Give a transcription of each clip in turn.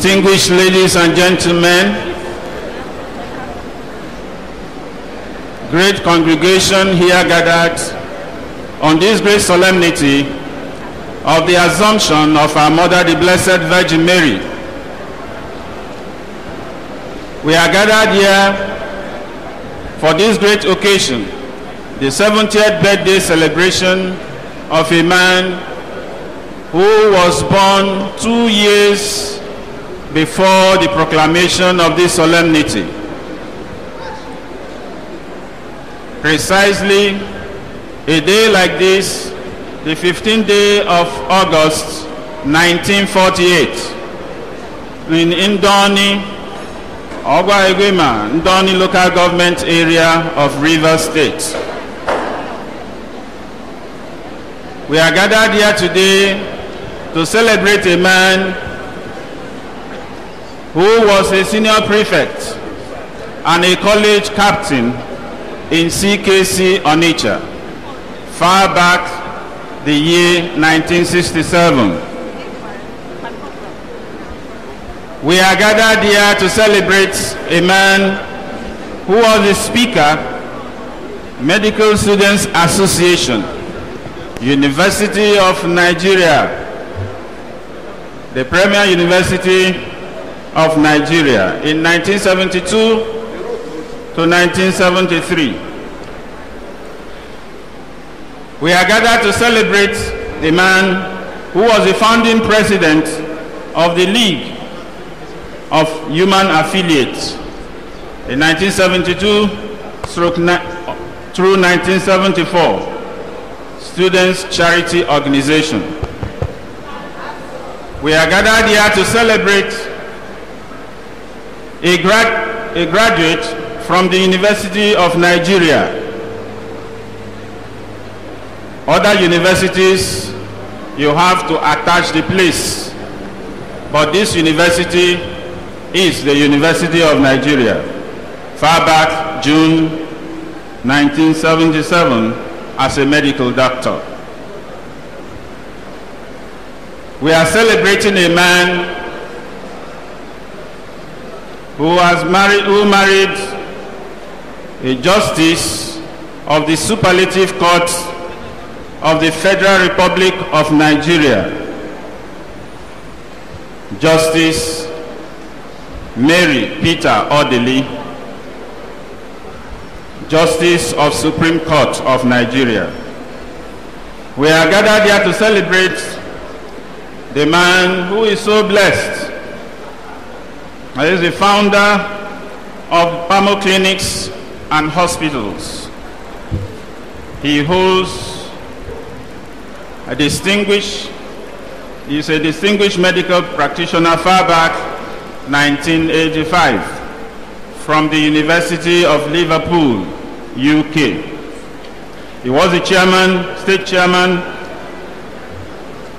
distinguished ladies and gentlemen, great congregation here gathered on this great solemnity of the Assumption of our Mother, the Blessed Virgin Mary. We are gathered here for this great occasion, the 70th birthday celebration of a man who was born two years before the proclamation of this solemnity. Precisely a day like this, the 15th day of August 1948, in Ndoni, Ogwa Egwema, Ndoni local government area of Rivers State. We are gathered here today to celebrate a man who was a senior prefect and a college captain in CKC Onitsha far back the year 1967. We are gathered here to celebrate a man who was a speaker, Medical Students Association, University of Nigeria, the premier university of Nigeria in 1972 to 1973. We are gathered to celebrate the man who was the founding president of the League of Human Affiliates in 1972 through 1974, Students Charity Organization. We are gathered here to celebrate a, grad a graduate from the University of Nigeria. Other universities, you have to attach the place. But this university is the University of Nigeria. Far back, June 1977, as a medical doctor. We are celebrating a man who has married, who married a justice of the superlative court of the Federal Republic of Nigeria, Justice Mary Peter Odili, Justice of Supreme Court of Nigeria. We are gathered here to celebrate the man who is so blessed. He is the founder of Pamo Clinics and Hospitals. He holds a distinguished, he is a distinguished medical practitioner far back 1985 from the University of Liverpool, UK. He was the chairman, state chairman,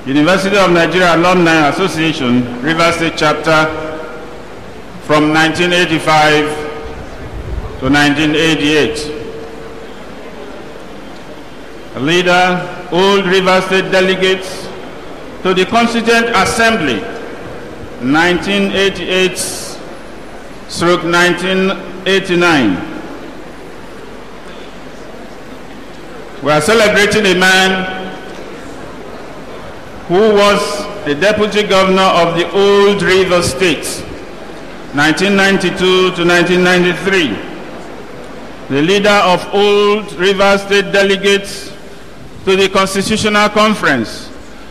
University of Nigeria Alumni Association, River State Chapter, from 1985 to 1988. A leader, old River State delegates to the Constituent Assembly 1988 stroke 1989. We are celebrating a man who was the deputy governor of the old River State, 1992 to 1993. The leader of old River State delegates to the Constitutional Conference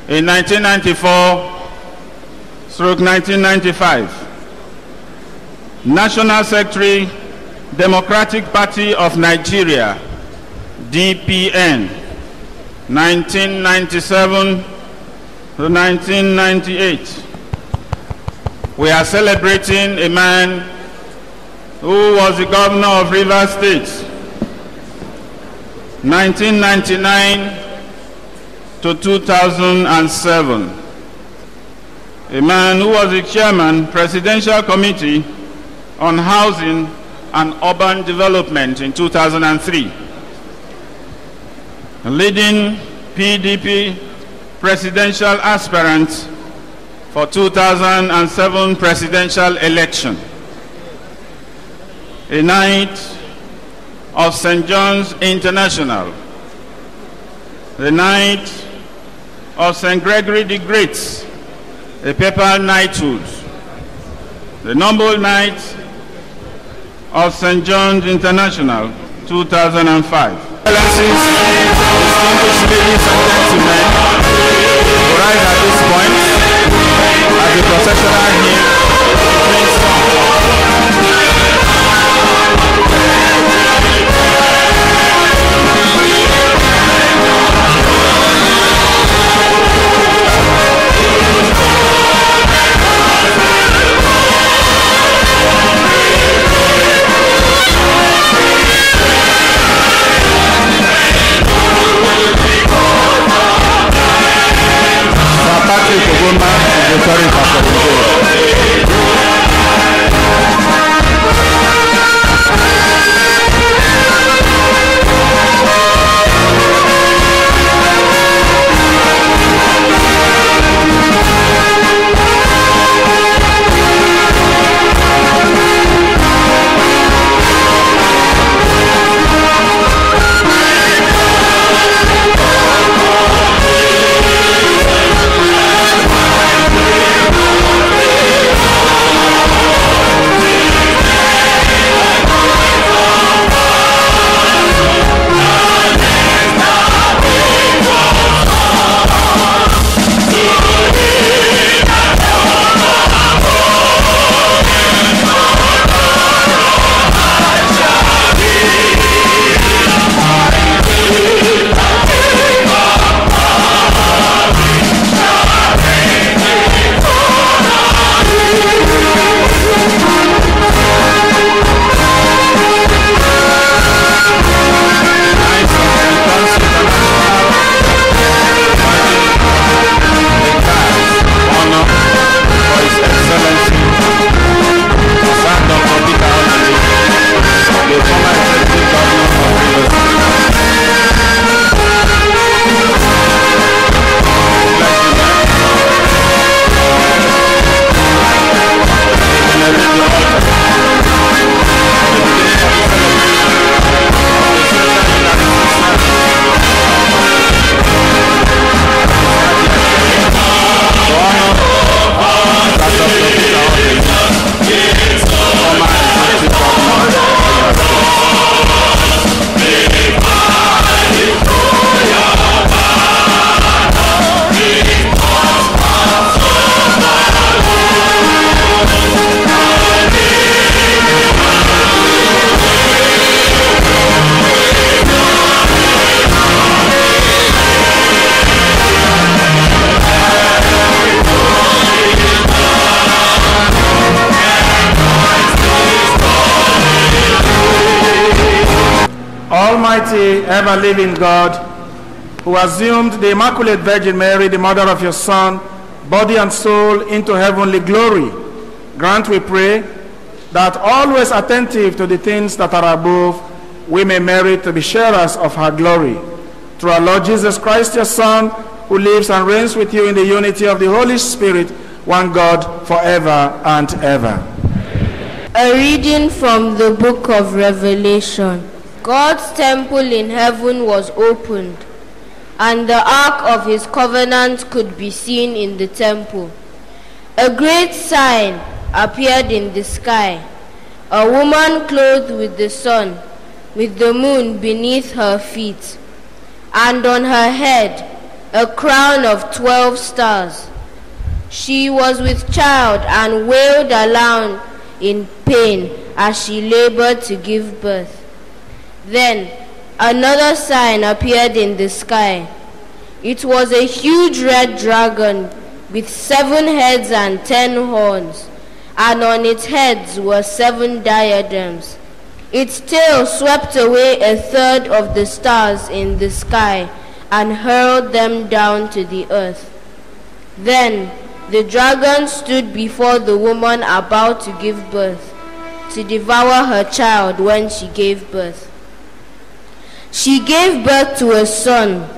in 1994 stroke 1995. National Secretary, Democratic Party of Nigeria, DPN, 1997 to 1998. We are celebrating a man who was the governor of River State, 1999 to 2007 a man who was the chairman, Presidential Committee on Housing and Urban Development in 2003. A Leading PDP presidential aspirant for 2007 presidential election. A knight of St. John's International. The knight of St. Gregory the Great, a papal knighthood. The noble knight of St. John's International, 2005. Excellencies, distinguished ladies and gentlemen, as Ever living God, who assumed the Immaculate Virgin Mary, the mother of your Son, body and soul into heavenly glory, grant, we pray, that always attentive to the things that are above, we may merit to be sharers of her glory. Through our Lord Jesus Christ, your Son, who lives and reigns with you in the unity of the Holy Spirit, one God, forever and ever. A reading from the book of Revelation. God's temple in heaven was opened, and the ark of his covenant could be seen in the temple. A great sign appeared in the sky a woman clothed with the sun, with the moon beneath her feet, and on her head a crown of twelve stars. She was with child and wailed aloud in pain as she labored to give birth. Then another sign appeared in the sky. It was a huge red dragon with seven heads and ten horns, and on its heads were seven diadems. Its tail swept away a third of the stars in the sky and hurled them down to the earth. Then the dragon stood before the woman about to give birth, to devour her child when she gave birth. She gave birth to a son,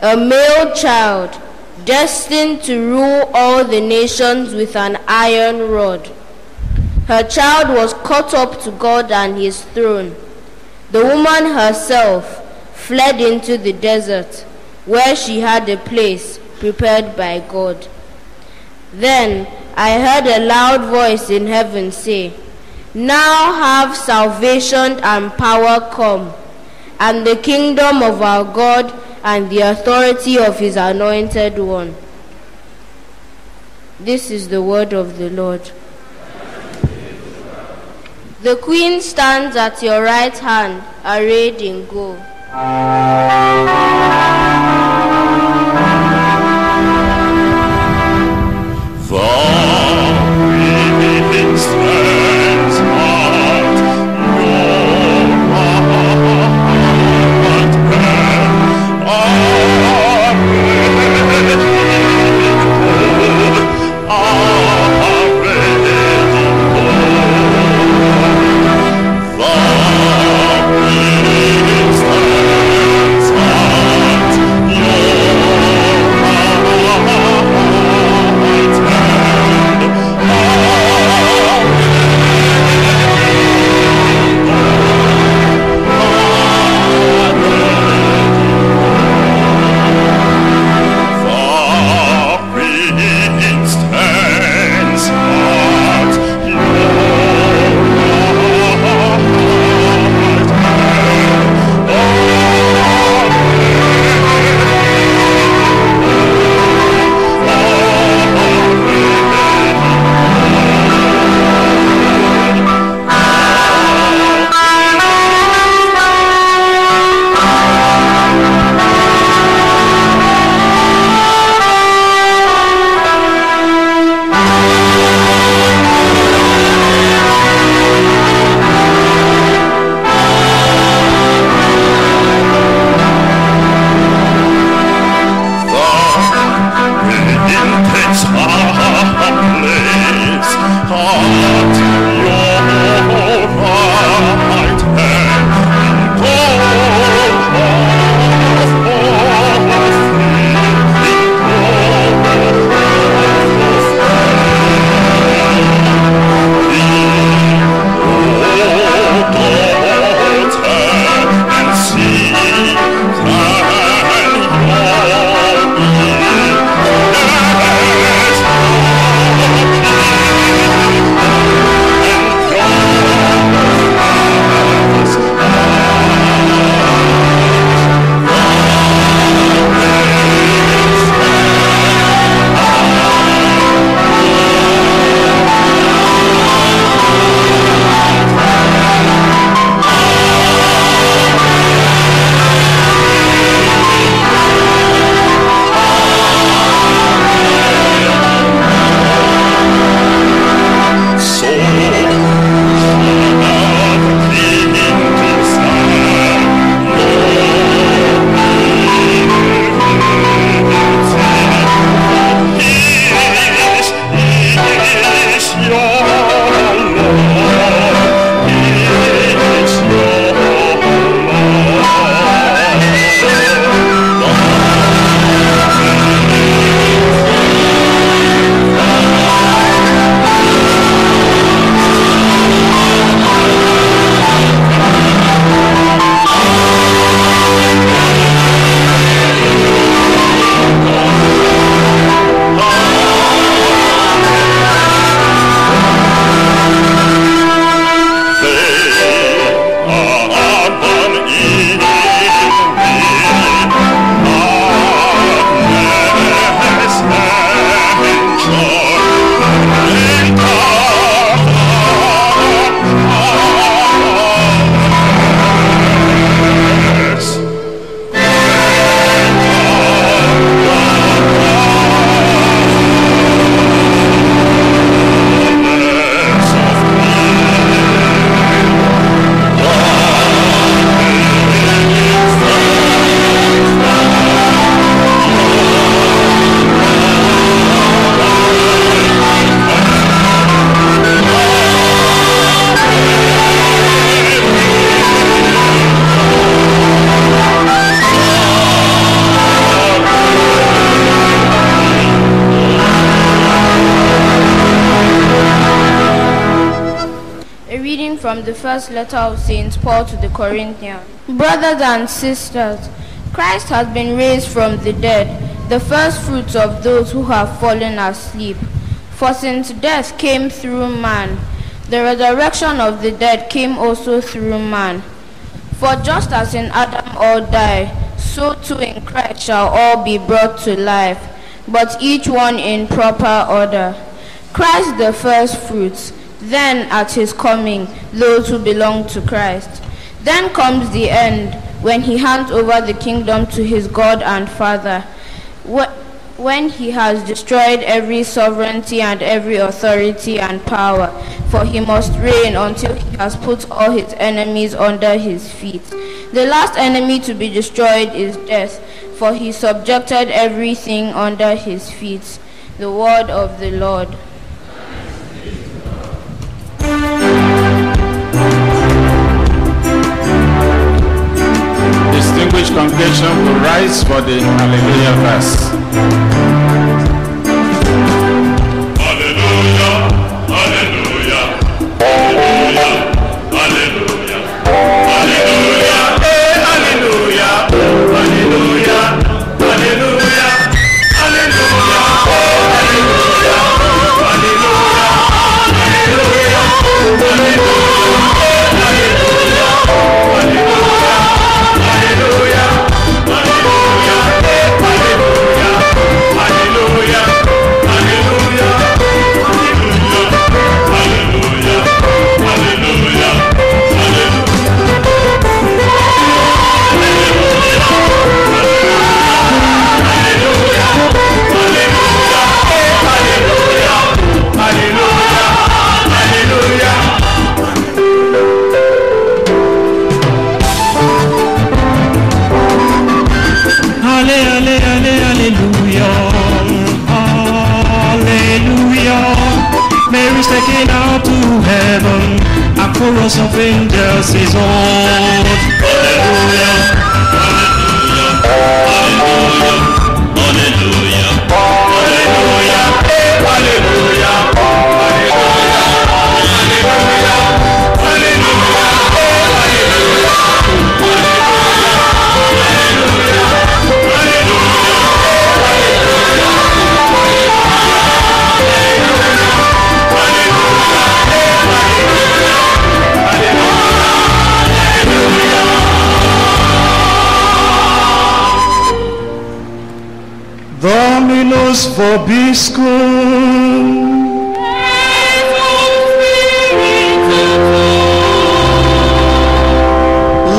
a male child. destined to rule all the nations with an iron rod. Her child was caught up to God and his throne. The woman herself fled into the desert, where she had a place prepared by God. Then I heard a loud voice in heaven say, Now have salvation and power come, and the kingdom of our God and the authority of his anointed one. This is the word of the Lord. The queen stands at your right hand, arrayed in gold. The first letter of St. Paul to the Corinthians. Brothers and sisters, Christ has been raised from the dead, the first fruits of those who have fallen asleep. For since death came through man, the resurrection of the dead came also through man. For just as in Adam all die, so too in Christ shall all be brought to life, but each one in proper order. Christ the first fruits, then at his coming, those who belong to Christ. Then comes the end, when he hands over the kingdom to his God and Father, when he has destroyed every sovereignty and every authority and power, for he must reign until he has put all his enemies under his feet. The last enemy to be destroyed is death, for he subjected everything under his feet. The word of the Lord. eyes for the hallelujah verse.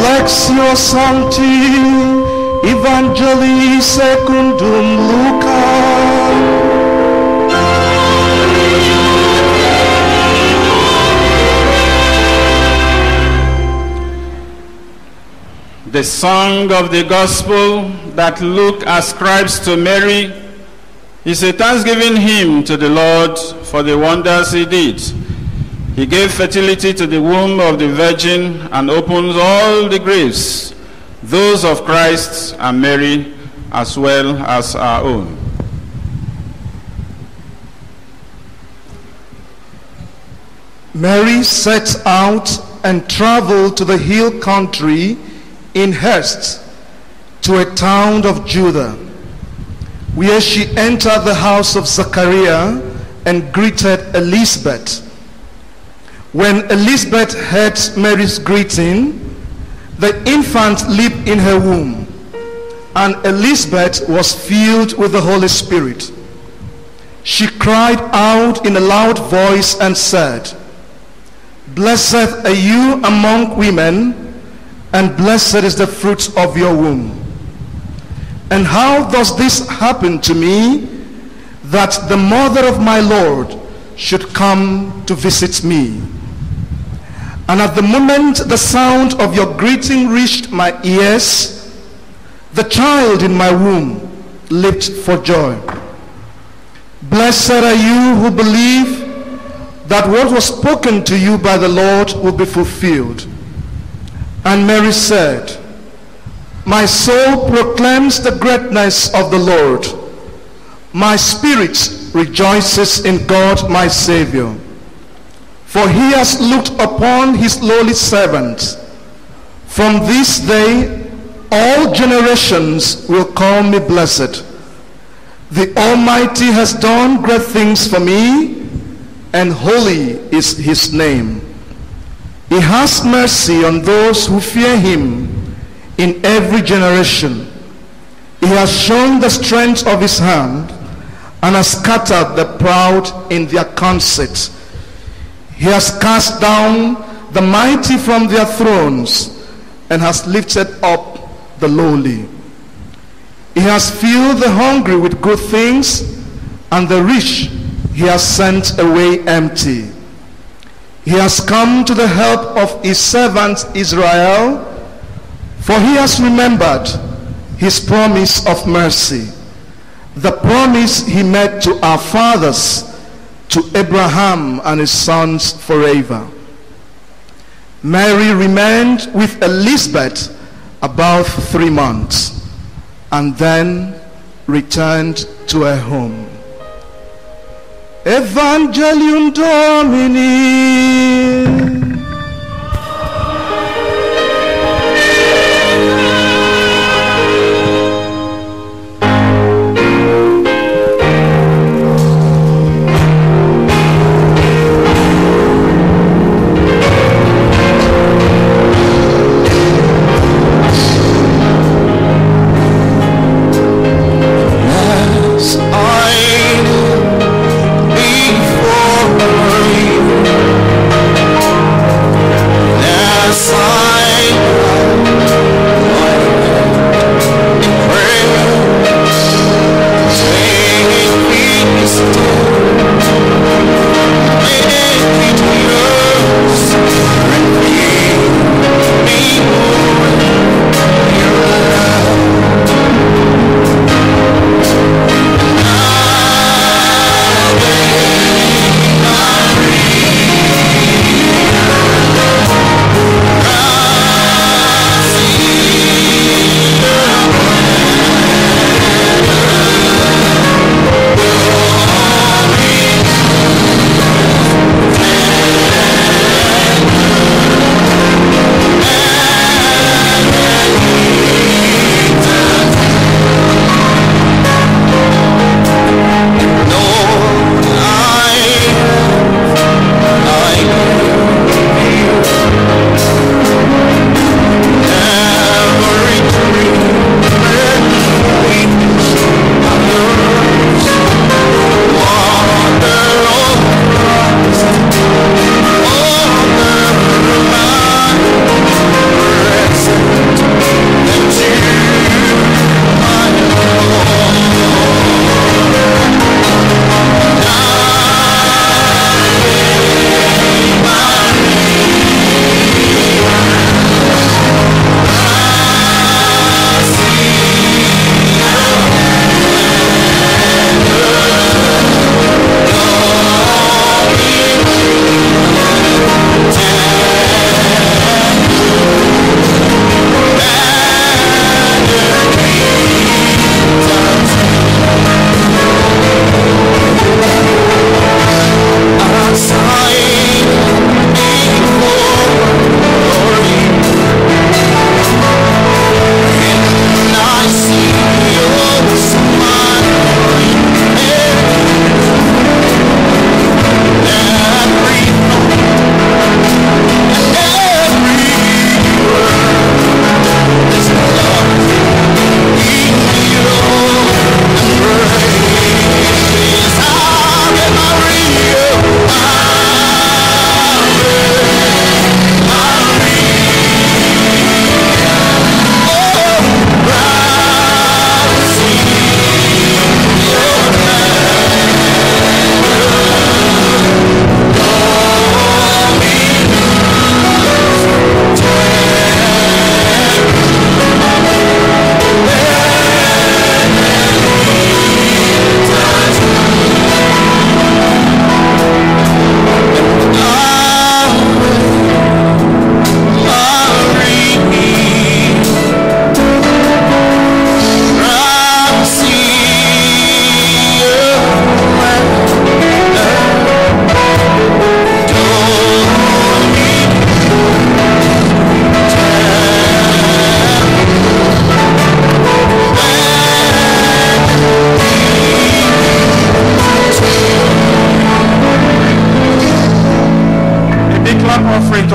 Lectio Sancti Evangelii secundum Luca. The song of the gospel that Luke ascribes to Mary is a thanksgiving hymn to the Lord for the wonders he did. He gave fertility to the womb of the Virgin and opens all the graves, those of Christ and Mary, as well as our own. Mary set out and traveled to the hill country in haste to a town of Judah, where she entered the house of Zachariah and greeted Elizabeth. When Elizabeth heard Mary's greeting, the infant leaped in her womb, and Elizabeth was filled with the Holy Spirit. She cried out in a loud voice and said, Blessed are you among women, and blessed is the fruit of your womb. And how does this happen to me, that the mother of my Lord should come to visit me? And at the moment the sound of your greeting reached my ears, the child in my womb leaped for joy. Blessed are you who believe that what was spoken to you by the Lord will be fulfilled. And Mary said, My soul proclaims the greatness of the Lord. My spirit rejoices in God my Savior. For he has looked upon his lowly servant. From this day, all generations will call me blessed. The Almighty has done great things for me, and holy is his name. He has mercy on those who fear him in every generation. He has shown the strength of his hand and has scattered the proud in their conceit. He has cast down the mighty from their thrones and has lifted up the lowly. He has filled the hungry with good things, and the rich he has sent away empty. He has come to the help of his servant Israel, for he has remembered his promise of mercy, the promise he made to our fathers, to Abraham and his sons forever. Mary remained with Elizabeth about three months and then returned to her home. Evangelium Domini.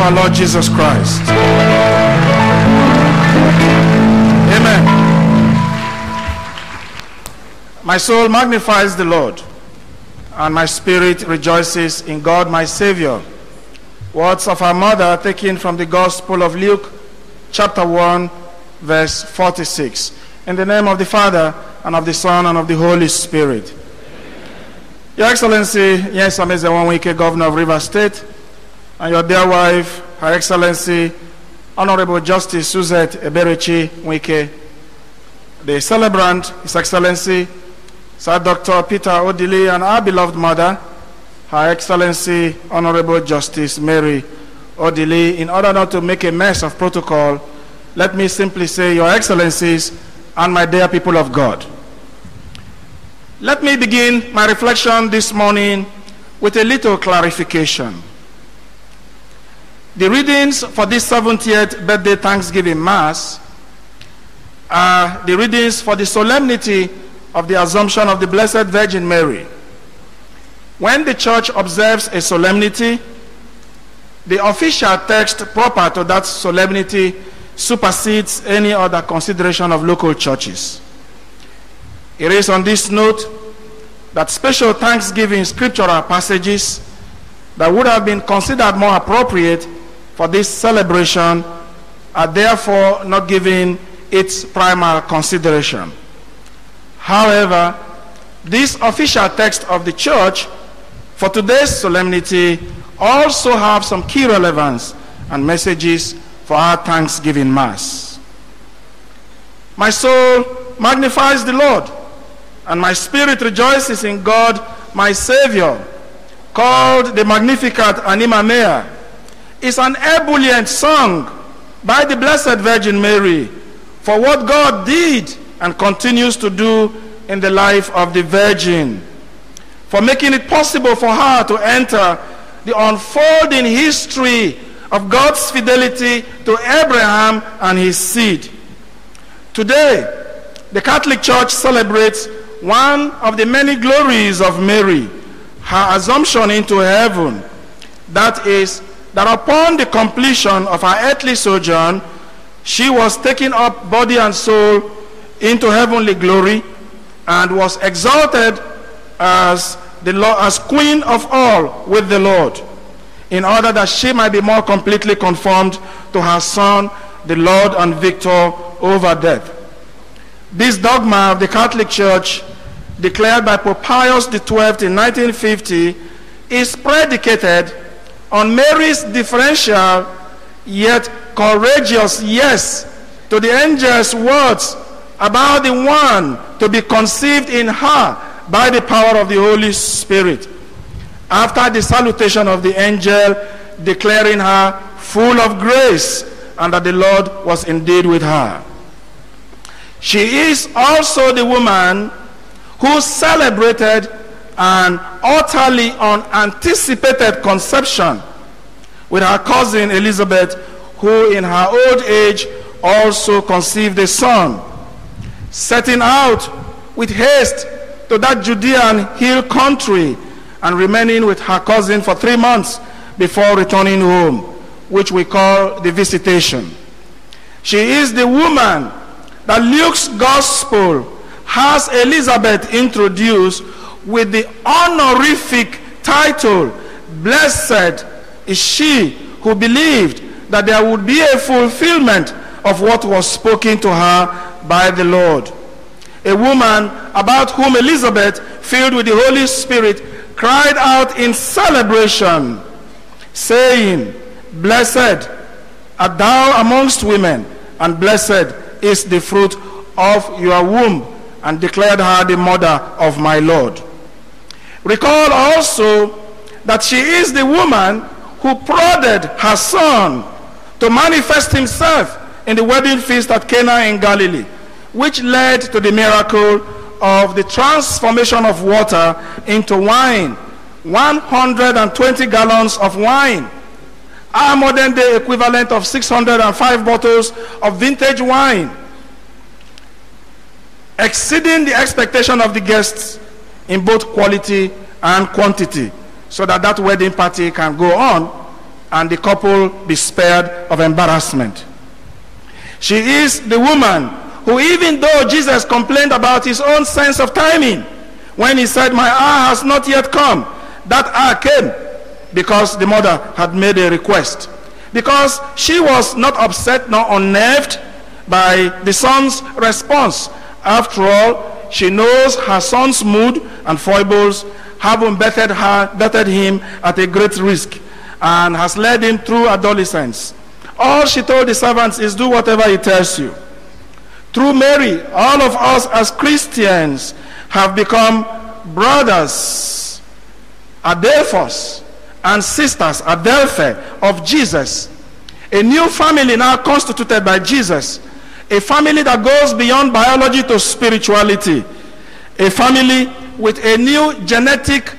Our Lord Jesus Christ. Amen. My soul magnifies the Lord, and my spirit rejoices in God my Savior. Words of our mother taken from the Gospel of Luke, chapter 1, verse 46. In the name of the Father, and of the Son, and of the Holy Spirit. Your Excellency, Nyesom Ezenwo Wike Governor of River State, and your dear wife, Her Excellency, Honorable Justice Suzette Eberechi Wike, the celebrant, His Excellency, Sir Dr. Peter Odili, and our beloved mother, Her Excellency, Honorable Justice Mary Odili. In order not to make a mess of protocol, let me simply say, Your Excellencies, and my dear people of God. Let me begin my reflection this morning with a little clarification. The readings for this 70th birthday Thanksgiving Mass are the readings for the solemnity of the Assumption of the Blessed Virgin Mary. When the church observes a solemnity, the official text proper to that solemnity supersedes any other consideration of local churches. It is on this note that special thanksgiving scriptural passages that would have been considered more appropriate for this celebration are therefore not given its primary consideration. However, this official text of the church for today's solemnity also have some key relevance and messages for our Thanksgiving Mass. My soul magnifies the Lord, and my spirit rejoices in God, my Savior, called the Magnificat Anima Mea. It's an ebullient song by the Blessed Virgin Mary for what God did and continues to do in the life of the Virgin, for making it possible for her to enter the unfolding history of God's fidelity to Abraham and his seed. Today, the Catholic Church celebrates one of the many glories of Mary, her assumption into heaven. That is, that upon the completion of her earthly sojourn, she was taken up body and soul into heavenly glory and was exalted as, the, as queen of all with the Lord in order that she might be more completely conformed to her Son, the Lord and victor over death. This dogma of the Catholic Church, declared by Pope Pius XII in 1950, is predicated on Mary's differential yet courageous yes to the angel's words about the one to be conceived in her by the power of the Holy Spirit after the salutation of the angel declaring her full of grace and that the Lord was indeed with her. She is also the woman who celebrated an utterly unanticipated conception with her cousin Elizabeth, who in her old age also conceived a son, setting out with haste to that Judean hill country and remaining with her cousin for three months before returning home, which we call the visitation. She is the woman that Luke's gospel has Elizabeth introduced with the honorific title, Blessed is she who believed that there would be a fulfillment of what was spoken to her by the Lord. A woman about whom Elizabeth, filled with the Holy Spirit, cried out in celebration, saying, Blessed art thou amongst women, and blessed is the fruit of your womb, and declared her the mother of my Lord. Recall also that she is the woman who prodded her son to manifest himself in the wedding feast at Cana in Galilee, which led to the miracle of the transformation of water into wine 120 gallons of wine our modern day equivalent of 605 bottles of vintage wine exceeding the expectation of the guests in both quality and quantity so that that wedding party can go on and the couple be spared of embarrassment. She is the woman who, even though Jesus complained about his own sense of timing, when he said, My hour has not yet come, that hour came because the mother had made a request. Because she was not upset nor unnerved by the son's response. After all, she knows her son's mood and foibles have bettered, her, bettered him at a great risk and has led him through adolescence. All she told the servants is do whatever he tells you. Through Mary, all of us as Christians have become brothers, adelphos, and sisters, adelphi, of Jesus. A new family now constituted by Jesus. A family that goes beyond biology to spirituality. A family with a new genetic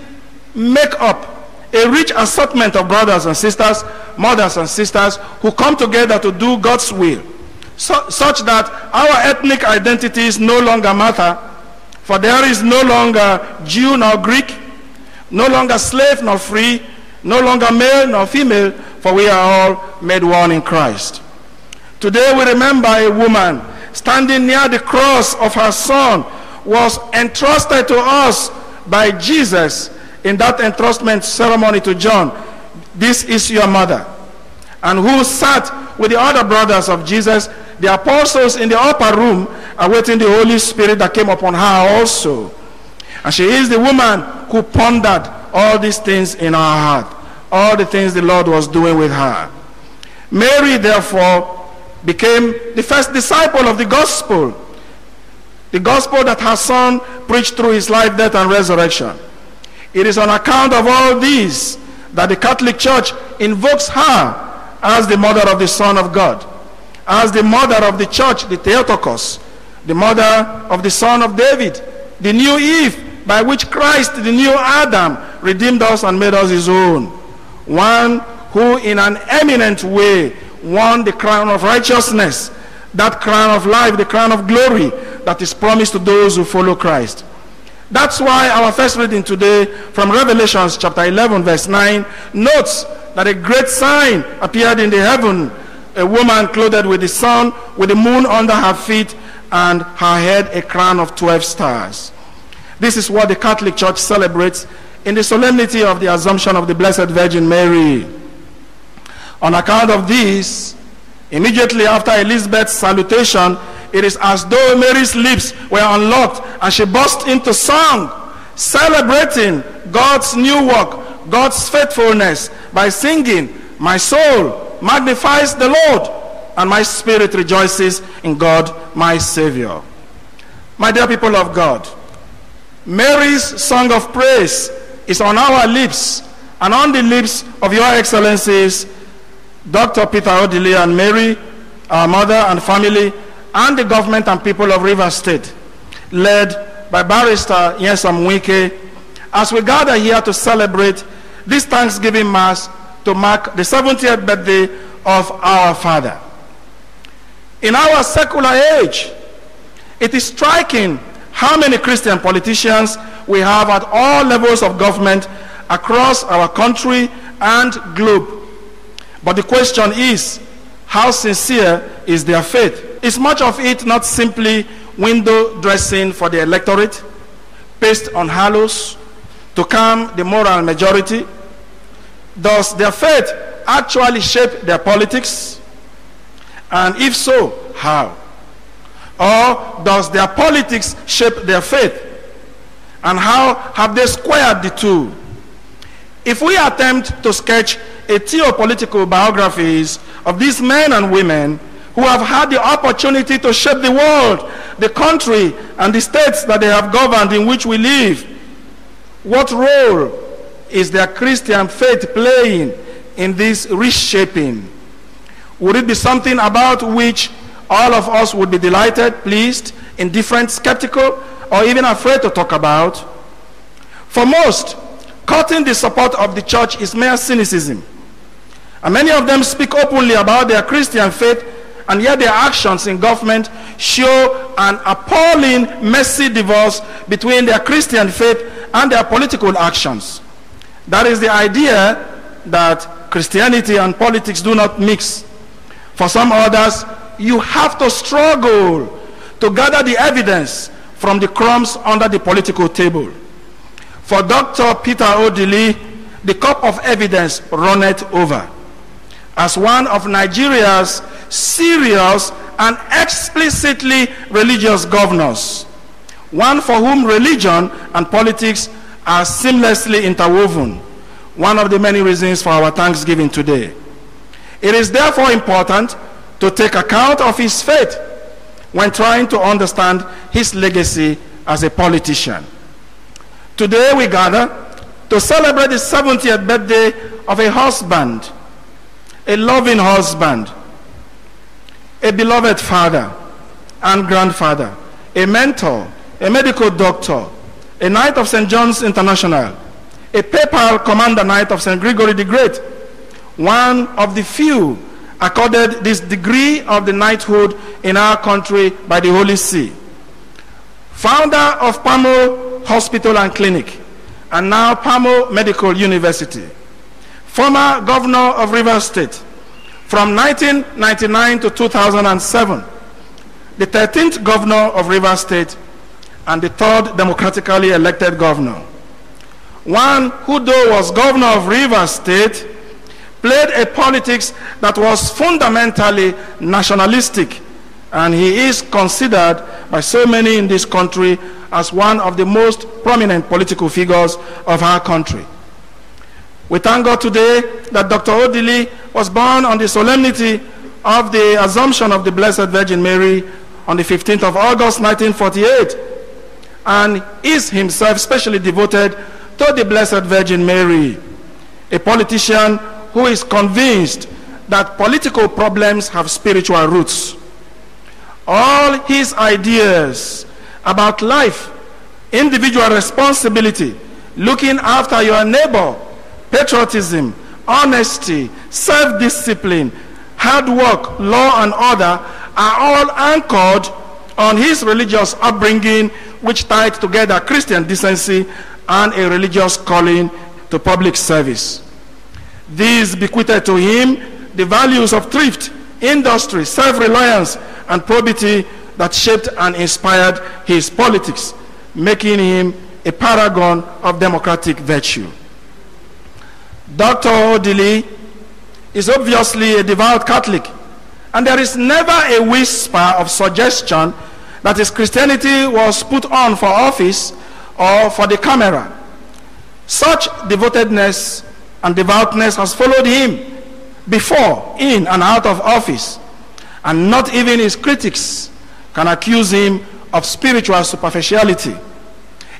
makeup a rich assortment of brothers and sisters, mothers and sisters who come together to do God's will, so, such that our ethnic identities no longer matter, for there is no longer Jew nor Greek, no longer slave nor free, no longer male nor female, for we are all made one in Christ. Today we remember a woman standing near the cross of her son was entrusted to us by Jesus in that entrustment ceremony to John, this is your mother. And who sat with the other brothers of Jesus, the apostles in the upper room, awaiting the Holy Spirit that came upon her also. And she is the woman who pondered all these things in her heart, all the things the Lord was doing with her. Mary, therefore, became the first disciple of the gospel, the gospel that her son preached through his life, death, and resurrection. It is on account of all these that the Catholic Church invokes her as the mother of the Son of God, as the mother of the church, the Theotokos, the mother of the Son of David, the new Eve by which Christ, the new Adam, redeemed us and made us his own. One who in an eminent way won the crown of righteousness, that crown of life, the crown of glory that is promised to those who follow Christ. That's why our first reading today from Revelations chapter 11 verse 9 notes that a great sign appeared in the heaven, a woman clothed with the sun, with the moon under her feet, and her head a crown of 12 stars. This is what the Catholic Church celebrates in the solemnity of the Assumption of the Blessed Virgin Mary. On account of this, immediately after Elizabeth's salutation, it is as though Mary's lips were unlocked and she burst into song, celebrating God's new work, God's faithfulness by singing, My soul magnifies the Lord, and my spirit rejoices in God, my Savior. My dear people of God, Mary's song of praise is on our lips and on the lips of your excellencies, Dr. Peter Odili and Mary, our mother and family, and the government and people of River State, led by Barrister Nyesom Wike, as we gather here to celebrate this Thanksgiving Mass to mark the 70th birthday of our Father. In our secular age, it is striking how many Christian politicians we have at all levels of government across our country and globe. But the question is, how sincere is their faith? Is much of it not simply window dressing for the electorate, based on halos to calm the moral majority? Does their faith actually shape their politics? And if so, how? Or does their politics shape their faith? And how have they squared the two? If we attempt to sketch a theopolitical biographies of these men and women who have had the opportunity to shape the world, the country, and the states that they have governed in which we live. What role is their Christian faith playing in this reshaping? Would it be something about which all of us would be delighted, pleased, indifferent, skeptical, or even afraid to talk about? For most, cutting the support of the church is mere cynicism. And many of them speak openly about their Christian faith and yet their actions in government show an appalling messy divorce between their Christian faith and their political actions. That is the idea that Christianity and politics do not mix. For some others, you have to struggle to gather the evidence from the crumbs under the political table. For Dr. Peter Odili, the cup of evidence runneth over. As one of Nigeria's serious and explicitly religious governors, one for whom religion and politics are seamlessly interwoven, one of the many reasons for our thanksgiving today. It is therefore important to take account of his faith when trying to understand his legacy as a politician. Today we gather to celebrate the 70th birthday of a husband, a loving husband, a beloved father and grandfather, a mentor, a medical doctor, a knight of St. John's International, a papal commander knight of St. Gregory the Great, one of the few accorded this degree of the knighthood in our country by the Holy See. Founder of Pamo Hospital and Clinic, and now Pamo Medical University. Former governor of Rivers State from 1999 to 2007. The 13th governor of Rivers State and the third democratically elected governor. One who, though was governor of Rivers State, played a politics that was fundamentally nationalistic, and he is considered by so many in this country as one of the most prominent political figures of our country. We thank God today that Dr. Odili was born on the solemnity of the Assumption of the Blessed Virgin Mary on the 15th of August 1948 and is himself specially devoted to the Blessed Virgin Mary, a politician who is convinced that political problems have spiritual roots. All his ideas about life, individual responsibility, looking after your neighbor, patriotism, honesty, self discipline, hard work, law, and order are all anchored on his religious upbringing, which tied together Christian decency and a religious calling to public service. These bequeathed to him the values of thrift, industry, self reliance, and probity that shaped and inspired his politics, making him a paragon of democratic virtue. Dr. Odili is obviously a devout Catholic, and there is never a whisper of suggestion that his Christianity was put on for office or for the camera. Such devotedness and devoutness has followed him before, in, and out of office, and not even his critics can accuse him of spiritual superficiality.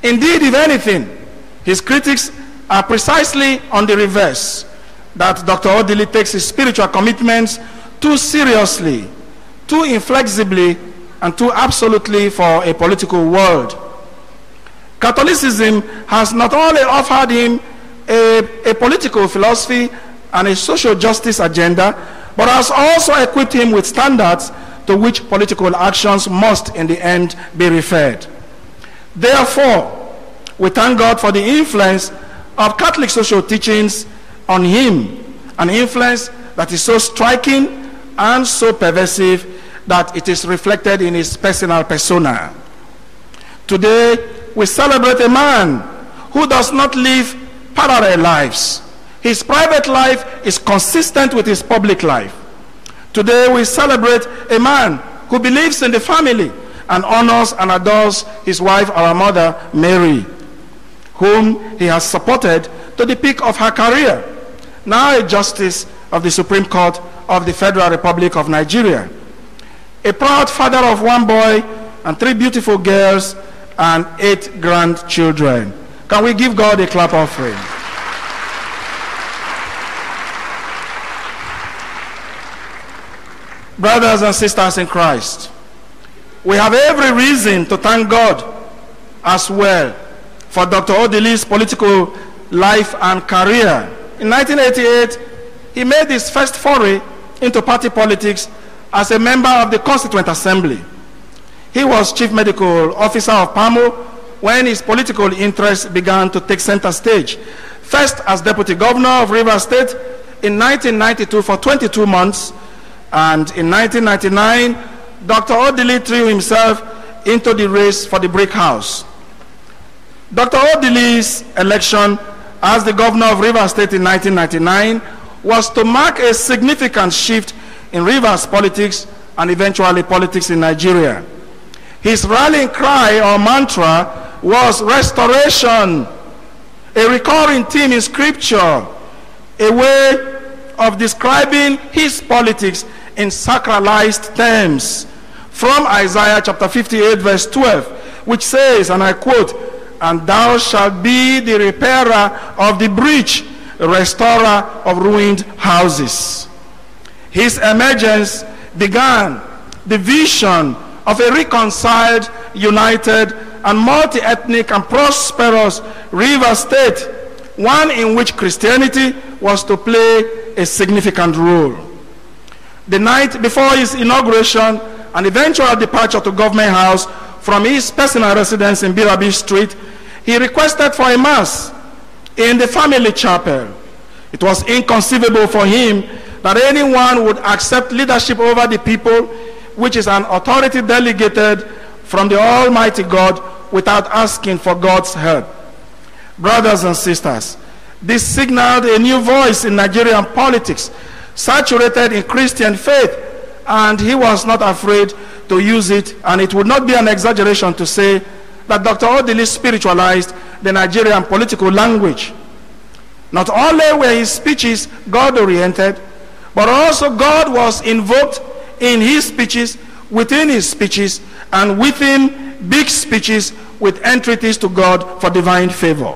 Indeed, if anything, his critics are precisely on the reverse that Dr. Odili takes his spiritual commitments too seriously, too inflexibly, and too absolutely for a political world. Catholicism has not only offered him a, a political philosophy and a social justice agenda, but has also equipped him with standards to which political actions must, in the end, be referred. Therefore, we thank God for the influence of Catholic social teachings on him, an influence that is so striking and so pervasive that it is reflected in his personal persona. Today, we celebrate a man who does not live parallel lives. His private life is consistent with his public life. Today, we celebrate a man who believes in the family and honors and adores his wife, our mother, Mary, whom he has supported to the peak of her career, now a justice of the Supreme Court of the Federal Republic of Nigeria, a proud father of one boy and three beautiful girls and eight grandchildren. Can we give God a clap offering? Brothers and sisters in Christ, we have every reason to thank God as well for Dr. Odili's political life and career. In 1988, he made his first foray into party politics as a member of the Constituent Assembly. He was chief medical officer of PAMO when his political interests began to take center stage. First as deputy governor of Rivers State in 1992 for 22 months, and in 1999, Dr. Odili threw himself into the race for the brick house. Dr. Odili's election as the governor of Rivers State in 1999 was to mark a significant shift in Rivers politics and eventually politics in Nigeria. His rallying cry or mantra was restoration, a recurring theme in scripture, a way of describing his politics in sacralized terms from Isaiah chapter 58 verse 12, which says, and I quote, and thou shalt be the repairer of the breach, restorer of ruined houses. His emergence began the vision of a reconciled, united, and multi-ethnic and prosperous river state, one in which Christianity was to play a significant role. The night before his inauguration and eventual departure to government house from his personal residence in Birabi Street, he requested for a mass in the family chapel. It was inconceivable for him that anyone would accept leadership over the people, which is an authority delegated from the Almighty God without asking for God's help. Brothers and sisters, this signaled a new voice in Nigerian politics, saturated in Christian faith, and he was not afraid to use it, and it would not be an exaggeration to say that Dr. Odili spiritualized the Nigerian political language. Not only were his speeches God oriented, but also God was invoked in his speeches, within his speeches, and within big speeches with entreaties to God for divine favor.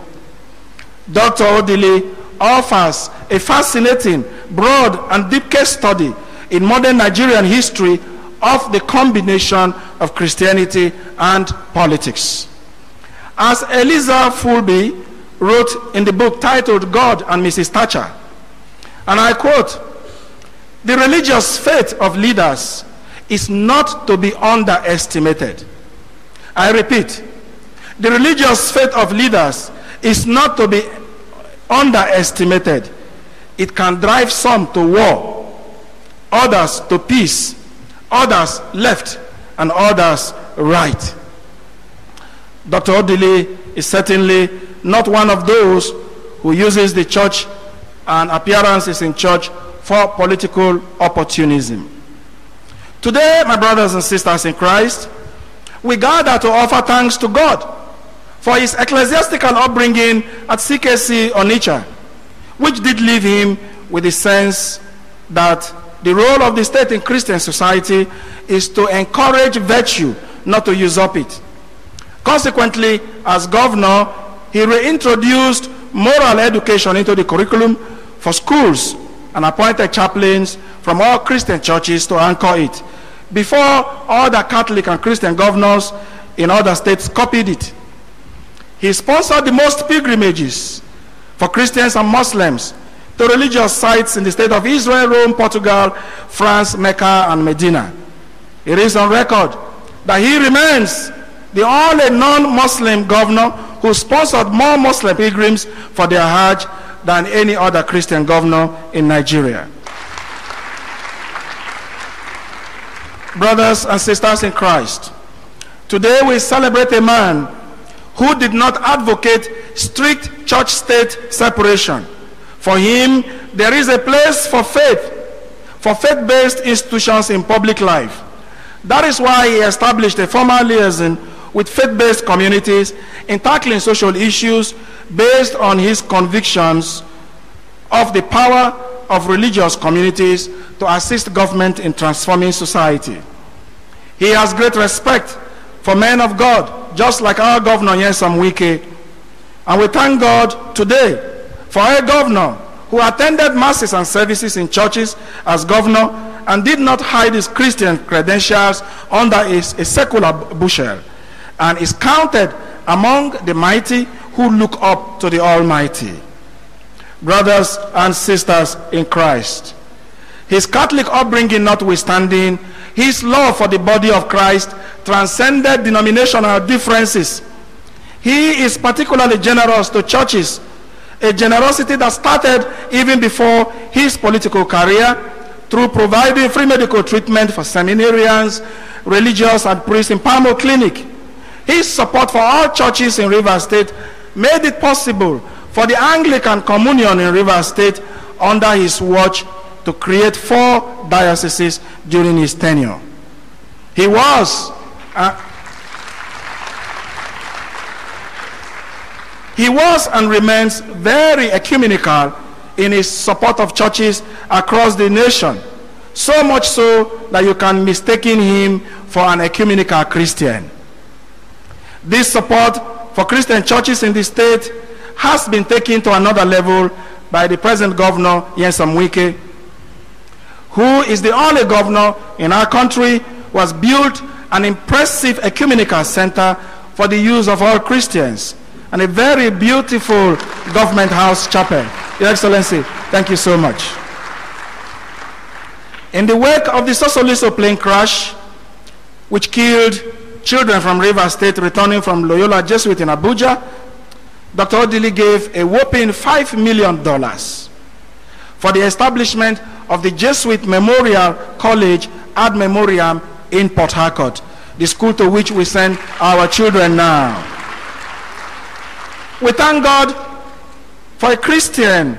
Dr. Odili offers a fascinating, broad, and deep case study in modern Nigerian history of the combination of Christianity and politics. As Eliza Filby wrote in the book titled God and Mrs. Thatcher, and I quote, the religious faith of leaders is not to be underestimated. I repeat, the religious faith of leaders is not to be underestimated. It can drive some to war, others to peace, others left, and others right. Dr. Odili is certainly not one of those who uses the church and appearances in church for political opportunism. Today, my brothers and sisters in Christ, we gather to offer thanks to God for his ecclesiastical upbringing at CKC Onitsha, which did leave him with the sense that the role of the state in Christian society is to encourage virtue, not to usurp it. Consequently, as governor, he reintroduced moral education into the curriculum for schools and appointed chaplains from all Christian churches to anchor it. Before other Catholic and Christian governors in other states copied it. He sponsored the most pilgrimages for Christians and Muslims to religious sites in the state of Israel, Rome, Portugal, France, Mecca, and Medina. It is on record that he remains the only non-Muslim governor who sponsored more Muslim pilgrims for their Hajj than any other Christian governor in Nigeria. Brothers and sisters in Christ, today we celebrate a man who did not advocate strict church state separation. For him, there is a place for faith, for faith based institutions in public life. That is why he established a formal liaison with faith based communities in tackling social issues based on his convictions of the power of religious communities to assist government in transforming society. He has great respect for men of God, just like our governor Nyesom Wike. Eh? And we thank God today for a governor who attended masses and services in churches as governor and did not hide his Christian credentials under a, a secular bushel and is counted among the mighty who look up to the Almighty. Brothers and sisters in Christ, his Catholic upbringing notwithstanding, his love for the body of Christ transcended denominational differences. He is particularly generous to churches a generosity that started even before his political career through providing free medical treatment for seminarians, religious and priests in Pamo Clinic. His support for all churches in River State made it possible for the Anglican Communion in River State under his watch to create four dioceses during his tenure. He was uh, he was and remains very ecumenical in his support of churches across the nation. So much so that you can mistake him for an ecumenical Christian. This support for Christian churches in the state has been taken to another level by the present governor, Nyesom Wike, who is the only governor in our country who has built an impressive ecumenical center for the use of all Christians and a very beautiful government house chapel. Your Excellency, thank you so much. In the wake of the Sosoliso plane crash, which killed children from River State returning from Loyola Jesuit in Abuja, Dr. Odili gave a whopping $5 million for the establishment of the Jesuit Memorial College ad memoriam in Port Harcourt, the school to which we send our children now. We thank God for a Christian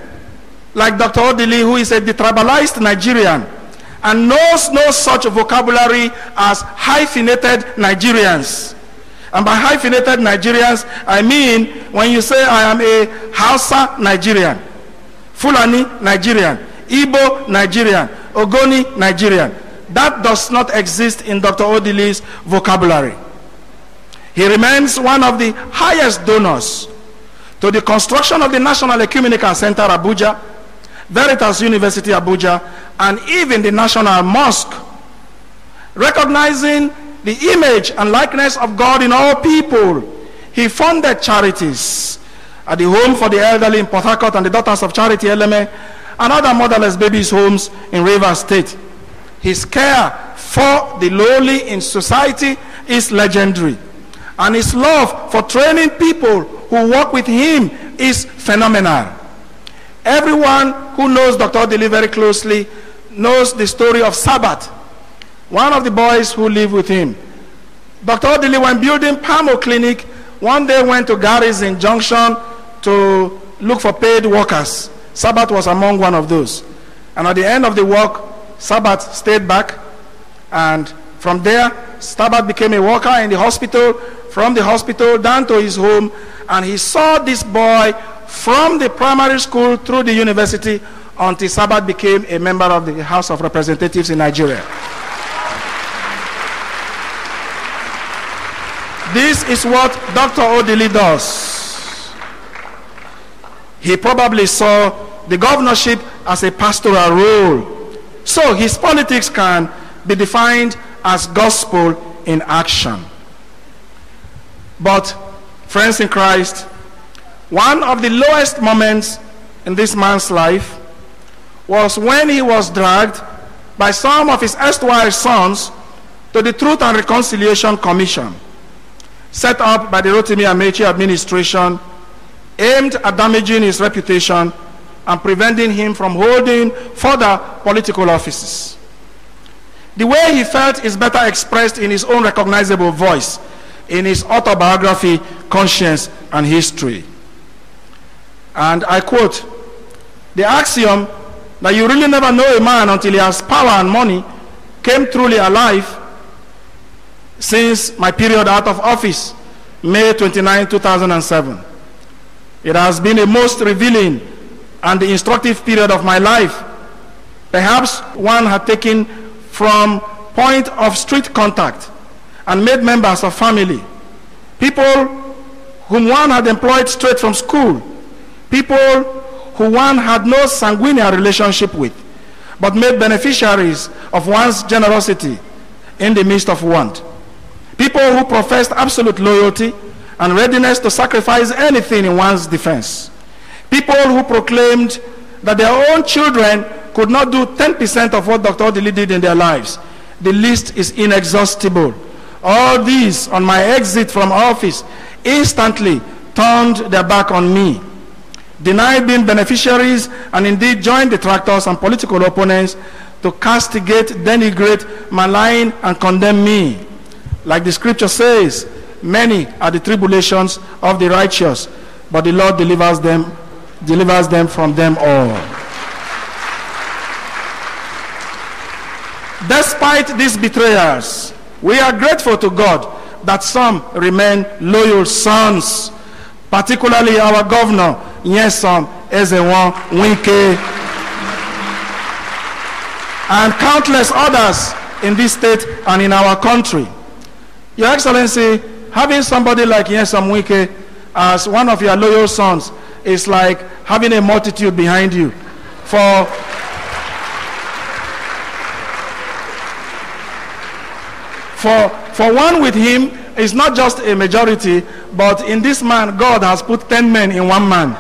like Dr. Odili, who is a detribalized Nigerian and knows no such vocabulary as hyphenated Nigerians. And by hyphenated Nigerians, I mean when you say I am a Hausa Nigerian, Fulani Nigerian, Igbo Nigerian, Ogoni Nigerian. That does not exist in Dr. Odili's vocabulary. He remains one of the highest donors to the construction of the National Ecumenical Center Abuja, Veritas University Abuja, and even the National Mosque. Recognizing the image and likeness of God in all people, he funded charities at the Home for the Elderly in Port Harcourt and the Daughters of Charity Eleme and other motherless babies' homes in River State. His care for the lowly in society is legendary. And his love for training people who work with him is phenomenal. Everyone who knows Dr. Odili very closely knows the story of Sabbath, one of the boys who lived with him. Dr. Odili, when building Pamo Clinic, one day went to Garrison Junction to look for paid workers. Sabbath was among one of those. And at the end of the work, Sabbath stayed back. And from there, Sabbath became a worker in the hospital, from the hospital down to his home. And he saw this boy from the primary school through the university until Sabbath became a member of the House of Representatives in Nigeria. This is what Dr. Odili does. He probably saw the governorship as a pastoral role. So his politics can be defined as gospel in action. But, friends in Christ, one of the lowest moments in this man's life was when he was dragged by some of his erstwhile sons to the Truth and Reconciliation Commission, set up by the Rotimi Amaechi administration, aimed at damaging his reputation and preventing him from holding further political offices. The way he felt is better expressed in his own recognizable voice, in his autobiography, Conscience and History. And I quote, the axiom that you really never know a man until he has power and money came truly alive since my period out of office, May 29, 2007. It has been a most revealing and instructive period of my life. Perhaps one had taken from point of street contact and made members of family, people whom one had employed straight from school, people who one had no sanguineal relationship with, but made beneficiaries of one's generosity in the midst of want. People who professed absolute loyalty and readiness to sacrifice anything in one's defense. People who proclaimed that their own children could not do 10% of what Dr. Odili did in their lives. The list is inexhaustible. All these, on my exit from office, instantly turned their back on me. denied being beneficiaries, and indeed joined detractors and political opponents to castigate, denigrate, malign, and condemn me. Like the scripture says, many are the tribulations of the righteous, but the Lord delivers them, delivers them from them all. Despite these betrayals, we are grateful to God that some remain loyal sons, particularly our governor, Nyesom Ezenwo Wike, and countless others in this state and in our country. Your Excellency, having somebody like Nyesom Wike as one of your loyal sons is like having a multitude behind you. For For, for one with him is not just a majority, but in this man, God has put 10 men in one man.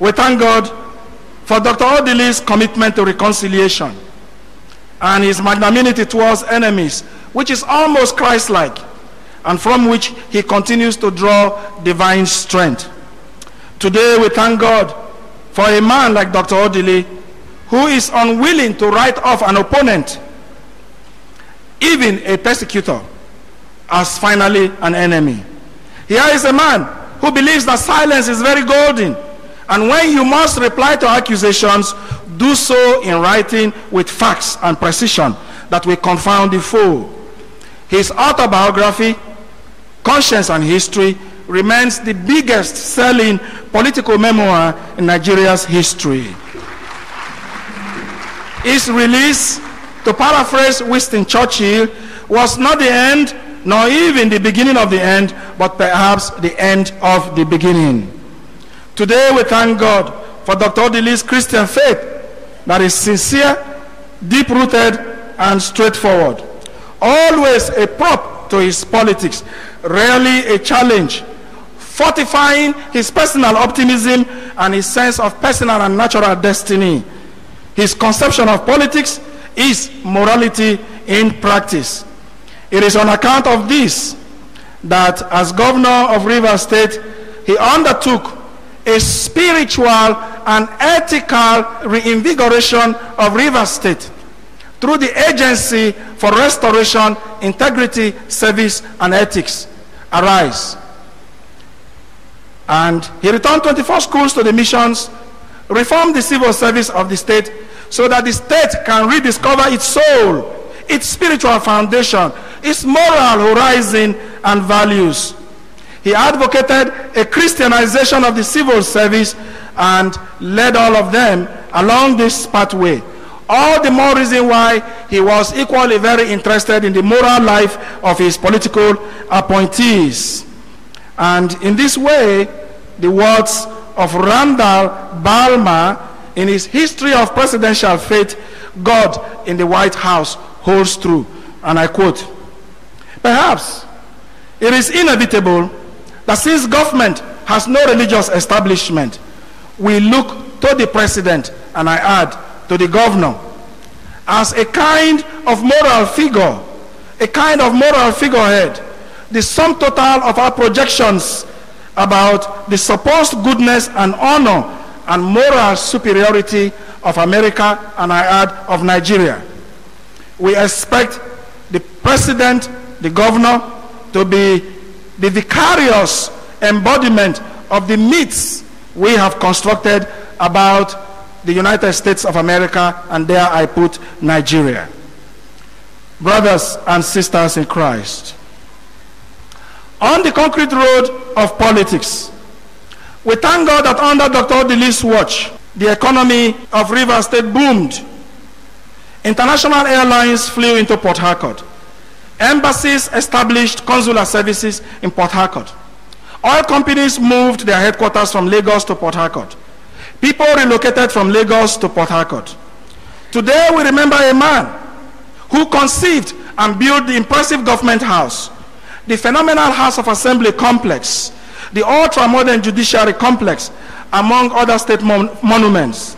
We thank God for Dr. Odili's commitment to reconciliation and his magnanimity towards enemies, which is almost Christ like, and from which he continues to draw divine strength. Today, we thank God for a man like Dr. Odili who is unwilling to write off an opponent, even a persecutor, as finally an enemy. Here is a man who believes that silence is very golden, and when you must reply to accusations, do so in writing with facts and precision that will confound the foe. His autobiography, Conscience and History, remains the biggest selling political memoir in Nigeria's history. His release, to paraphrase Winston Churchill, was not the end, nor even the beginning of the end, but perhaps the end of the beginning. Today we thank God for Dr. Odili's Christian faith that is sincere, deep-rooted, and straightforward. Always a prop to his politics, rarely a challenge, fortifying his personal optimism and his sense of personal and natural destiny. His conception of politics is morality in practice. It is on account of this that as governor of Rivers State, he undertook a spiritual and ethical reinvigoration of River State through the Agency for Restoration, Integrity, Service, and Ethics, ARISE. And he returned 24 schools to the missions, reformed the civil service of the state so that the state can rediscover its soul, its spiritual foundation, its moral horizon and values. He advocated a Christianization of the civil service and led all of them along this pathway. All the more reason why he was equally very interested in the moral life of his political appointees. And in this way, the words of Randall Balmer in his history of presidential faith, God in the White House holds true. And I quote, Perhaps it is inevitable that since government has no religious establishment, we look to the president, and I add, to the governor, as a kind of moral figure, a kind of moral figurehead, the sum total of our projections about the supposed goodness and honor and moral superiority of America and I add of Nigeria. We expect the president, the governor, to be the vicarious embodiment of the myths we have constructed about the United States of America, and there I put Nigeria. Brothers and sisters in Christ, on the concrete road of politics, we thank God that under Dr. Odili's watch, the economy of River State boomed. International airlines flew into Port Harcourt. Embassies established consular services in Port Harcourt. Oil companies moved their headquarters from Lagos to Port Harcourt. People relocated from Lagos to Port Harcourt. Today we remember a man who conceived and built the impressive government house, the phenomenal House of Assembly complex, the ultra-modern judiciary complex, among other state mon monuments.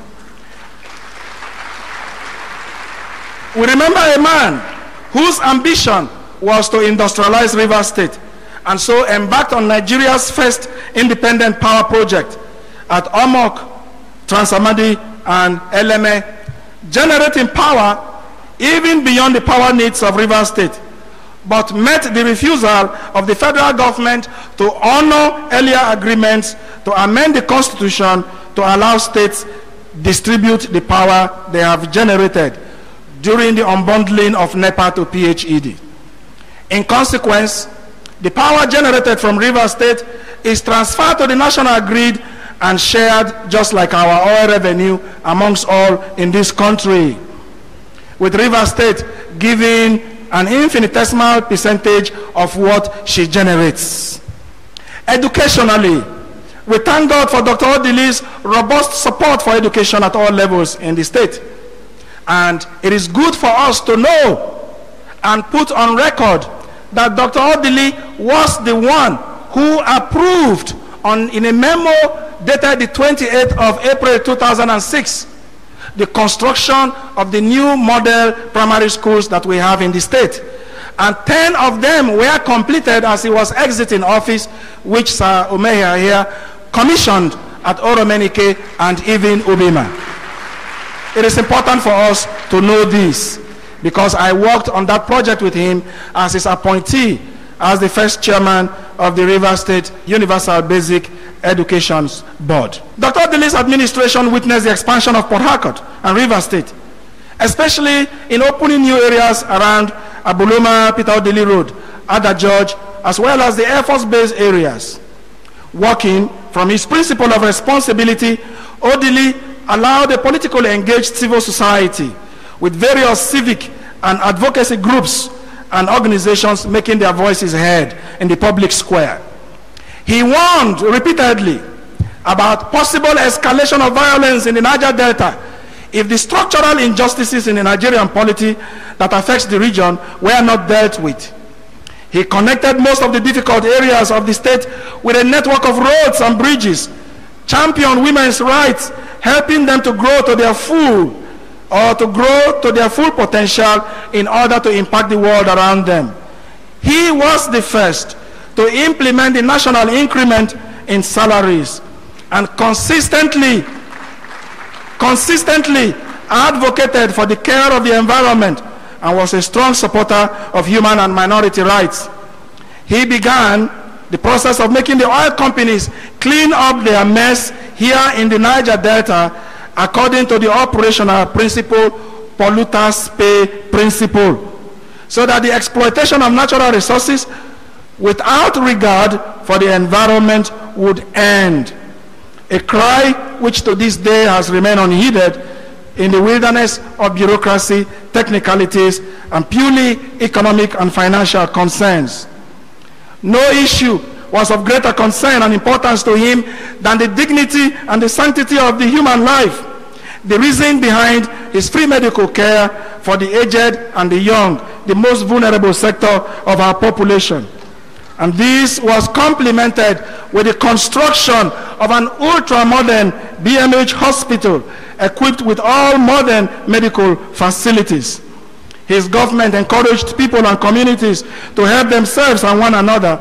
We remember a man whose ambition was to industrialize River State and so embarked on Nigeria's first independent power project at Omok, Transamadi, and Eleme, generating power even beyond the power needs of Rivers State, but met the refusal of the federal government to honor earlier agreements to amend the constitution to allow states distribute the power they have generated during the unbundling of NEPA to PHED. In consequence, the power generated from River State is transferred to the national grid and shared just like our oil revenue amongst all in this country. With River State giving an infinitesimal percentage of what she generates. Educationally, we thank God for Dr. Odili's robust support for education at all levels in the state. And it is good for us to know and put on record that Dr. Odili was the one who approved on, in a memo dated the 28th of April 2006 the construction of the new model primary schools that we have in the state. And 10 of them were completed as he was exiting office, which Sir Omehia here commissioned at Oromineke and even Ubima. It is important for us to know this because I worked on that project with him as his appointee as the first chairman of the River State Universal Basic Education Board. Dr. Deli's administration witnessed the expansion of Port Harcourt and River State, especially in opening new areas around Abuloma, Peter Odili Road, Ada George, as well as the Air Force Base areas. Working from his principle of responsibility, Odili allowed a politically engaged civil society with various civic and advocacy groups and organizations making their voices heard in the public square. He warned repeatedly about possible escalation of violence in the Niger Delta if the structural injustices in the Nigerian polity that affects the region were not dealt with. He connected most of the difficult areas of the state with a network of roads and bridges, championed women's rights, helping them to grow to their full or to grow to their full potential in order to impact the world around them. He was the first to implement the national increment in salaries and consistently, consistently advocated for the care of the environment and was a strong supporter of human and minority rights. He began the process of making the oil companies clean up their mess here in the Niger Delta according to the operational principle, polluters pay principle. So that the exploitation of natural resources without regard for the environment would end. A cry which to this day has remained unheeded in the wilderness of bureaucracy, technicalities, and purely economic and financial concerns. No issue was of greater concern and importance to him than the dignity and the sanctity of the human life. The reason behind his free medical care for the aged and the young, the most vulnerable sector of our population. And this was complemented with the construction of an ultra-modern BMH hospital equipped with all modern medical facilities. His government encouraged people and communities to help themselves and one another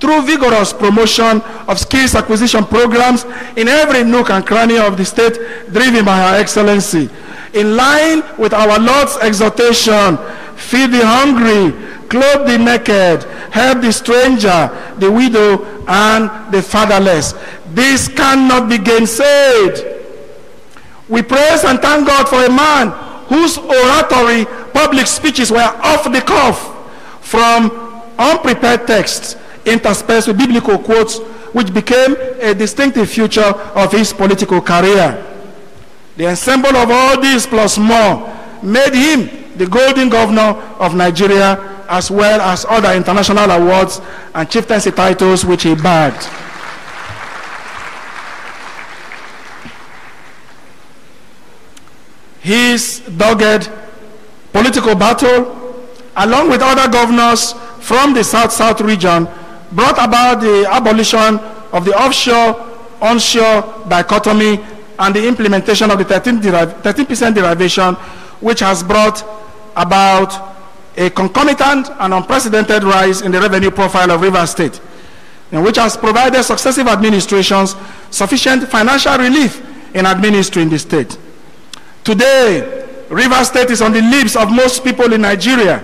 through vigorous promotion of skills acquisition programs in every nook and cranny of the state driven by Her Excellency. In line with our Lord's exhortation, feed the hungry, clothe the naked, help the stranger, the widow, and the fatherless. This cannot be gainsaid. We praise and thank God for a man whose oratory public speeches were off the cuff from unprepared texts interspersed with biblical quotes which became a distinctive feature of his political career. The ensemble of all these plus more made him the golden governor of Nigeria as well as other international awards and chieftaincy titles which he bagged. His dogged political battle, along with other governors from the South-South region, brought about the abolition of the offshore-onshore dichotomy and the implementation of the 13%, deriv derivation, which has brought about a concomitant and unprecedented rise in the revenue profile of Rivers State, which has provided successive administrations sufficient financial relief in administering the state. Today, Rivers State is on the lips of most people in Nigeria.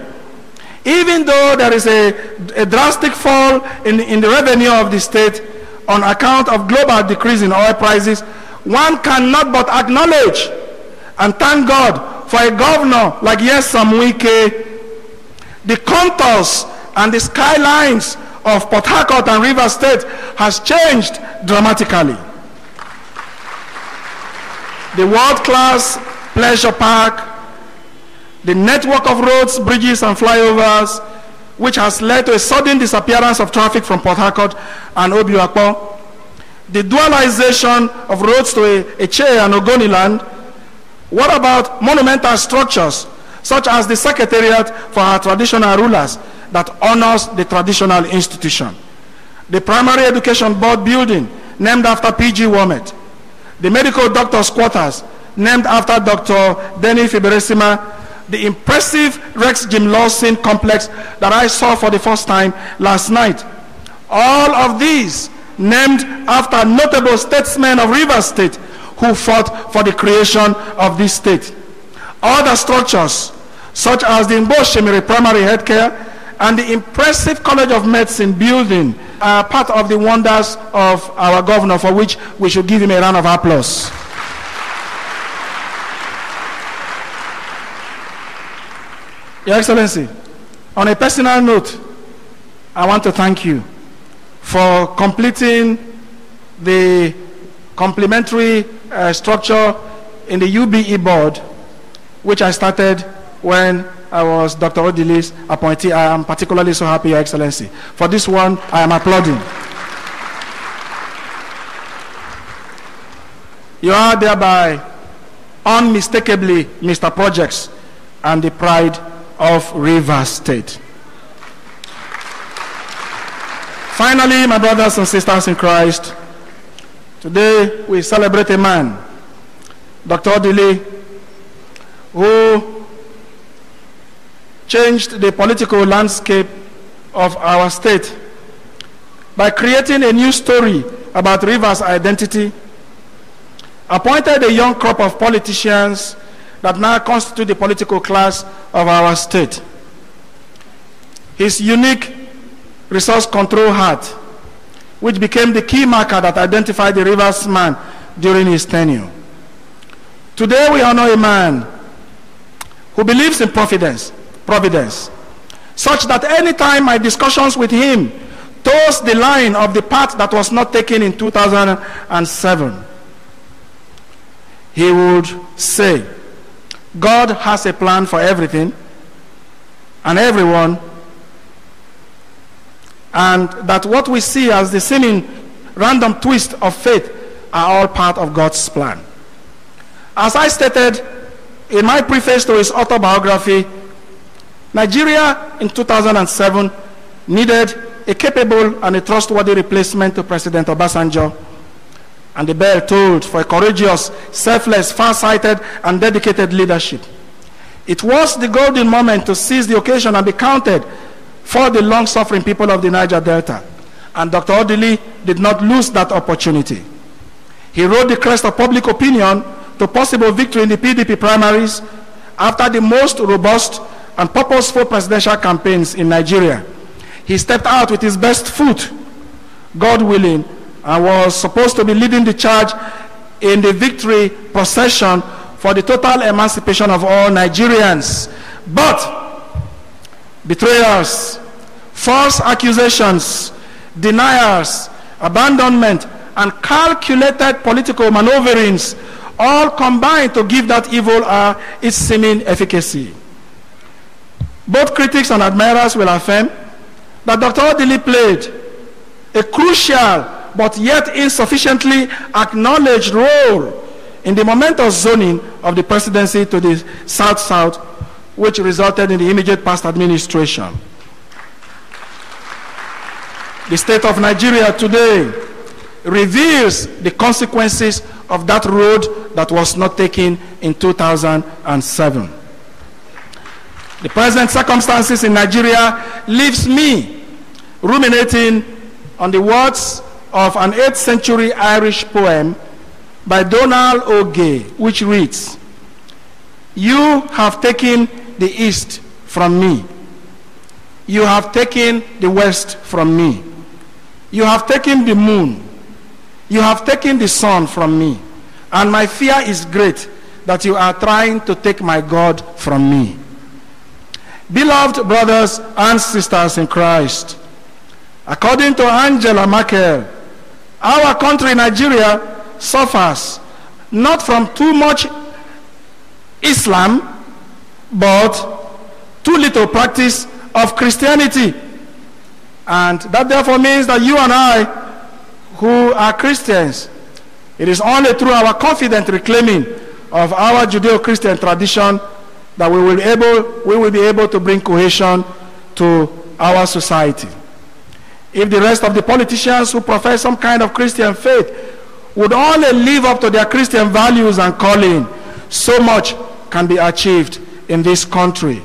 Even though there is a, a drastic fall in, in the revenue of the state on account of global decrease in oil prices, one cannot but acknowledge and thank God for a governor like Nyesom. The contours and the skylines of Port Harcourt and River State has changed dramatically. The world-class pleasure park, the network of roads, bridges, and flyovers, which has led to a sudden disappearance of traffic from Port Harcourt and Obio/Akpor, the dualization of roads to Etche and Ogoniland. What about monumental structures such as the Secretariat for our traditional rulers that honors the traditional institution? The Primary Education Board building named after P.G. Womet. The Medical Doctor's Quarters named after Dr. Denny Fiberesima. The impressive Rex Jim Lawson complex that I saw for the first time last night. All of these named after notable statesmen of Rivers State who fought for the creation of this state. Other structures, such as the Mboshemiri Primary Healthcare and the impressive College of Medicine building, are part of the wonders of our governor, for which we should give him a round of applause. Your Excellency, on a personal note, I want to thank you for completing the complementary uh, structure in the UBE board, which I started when I was Dr. Odili's appointee. I am particularly so happy, Your Excellency. For this one, I am applauding. You are thereby unmistakably Mr. Projects and the pride of River State. Finally, my brothers and sisters in Christ, today we celebrate a man, Dr. Odili, who changed the political landscape of our state by creating a new story about Rivers' identity, appointed a young crop of politicians that now constitute the political class of our state. His unique resource control hat, which became the key marker that identified the Rivers man during his tenure. Today we honor a man who believes in providence, providence, such that any time my discussions with him toes the line of the path that was not taken in 2007, he would say, God has a plan for everything and everyone, and that what we see as the seeming random twist of fate are all part of God's plan. As I stated in my preface to his autobiography, Nigeria in 2007 needed a capable and a trustworthy replacement to President Obasanjo. And the bell tolled for a courageous, selfless, far-sighted, and dedicated leadership. It was the golden moment to seize the occasion and be counted for the long-suffering people of the Niger Delta. And Dr. Odili did not lose that opportunity. He rode the crest of public opinion to possible victory in the PDP primaries after the most robust and purposeful presidential campaigns in Nigeria. He stepped out with his best foot, God willing, and was supposed to be leading the charge in the victory procession for the total emancipation of all Nigerians. But betrayals, false accusations, deniers, abandonment, and calculated political maneuverings all combine to give that evil uh, its seeming efficacy. Both critics and admirers will affirm that Dr. Odili played a crucial but yet insufficiently acknowledged role in the momentous zoning of the presidency to the South-South, which resulted in the immediate past administration. The state of Nigeria today reveals the consequences of that road that was not taken in 2007. The present circumstances in Nigeria leaves me ruminating on the words of an 8th century Irish poem by Donald O'Gay, which reads, You have taken the east from me. You have taken the west from me. You have taken the moon. You have taken the sun from me. And my fear is great that you are trying to take my God from me. Beloved brothers and sisters in Christ, according to Angela Merkel, our country, Nigeria, suffers not from too much Islam, but too little practice of Christianity. And that therefore means that you and I, who are Christians, it is only through our confident reclaiming of our Judeo-Christian tradition that we will, be able, we will be able to bring cohesion to our society. If the rest of the politicians who profess some kind of Christian faith would only live up to their Christian values and calling, so much can be achieved in this country.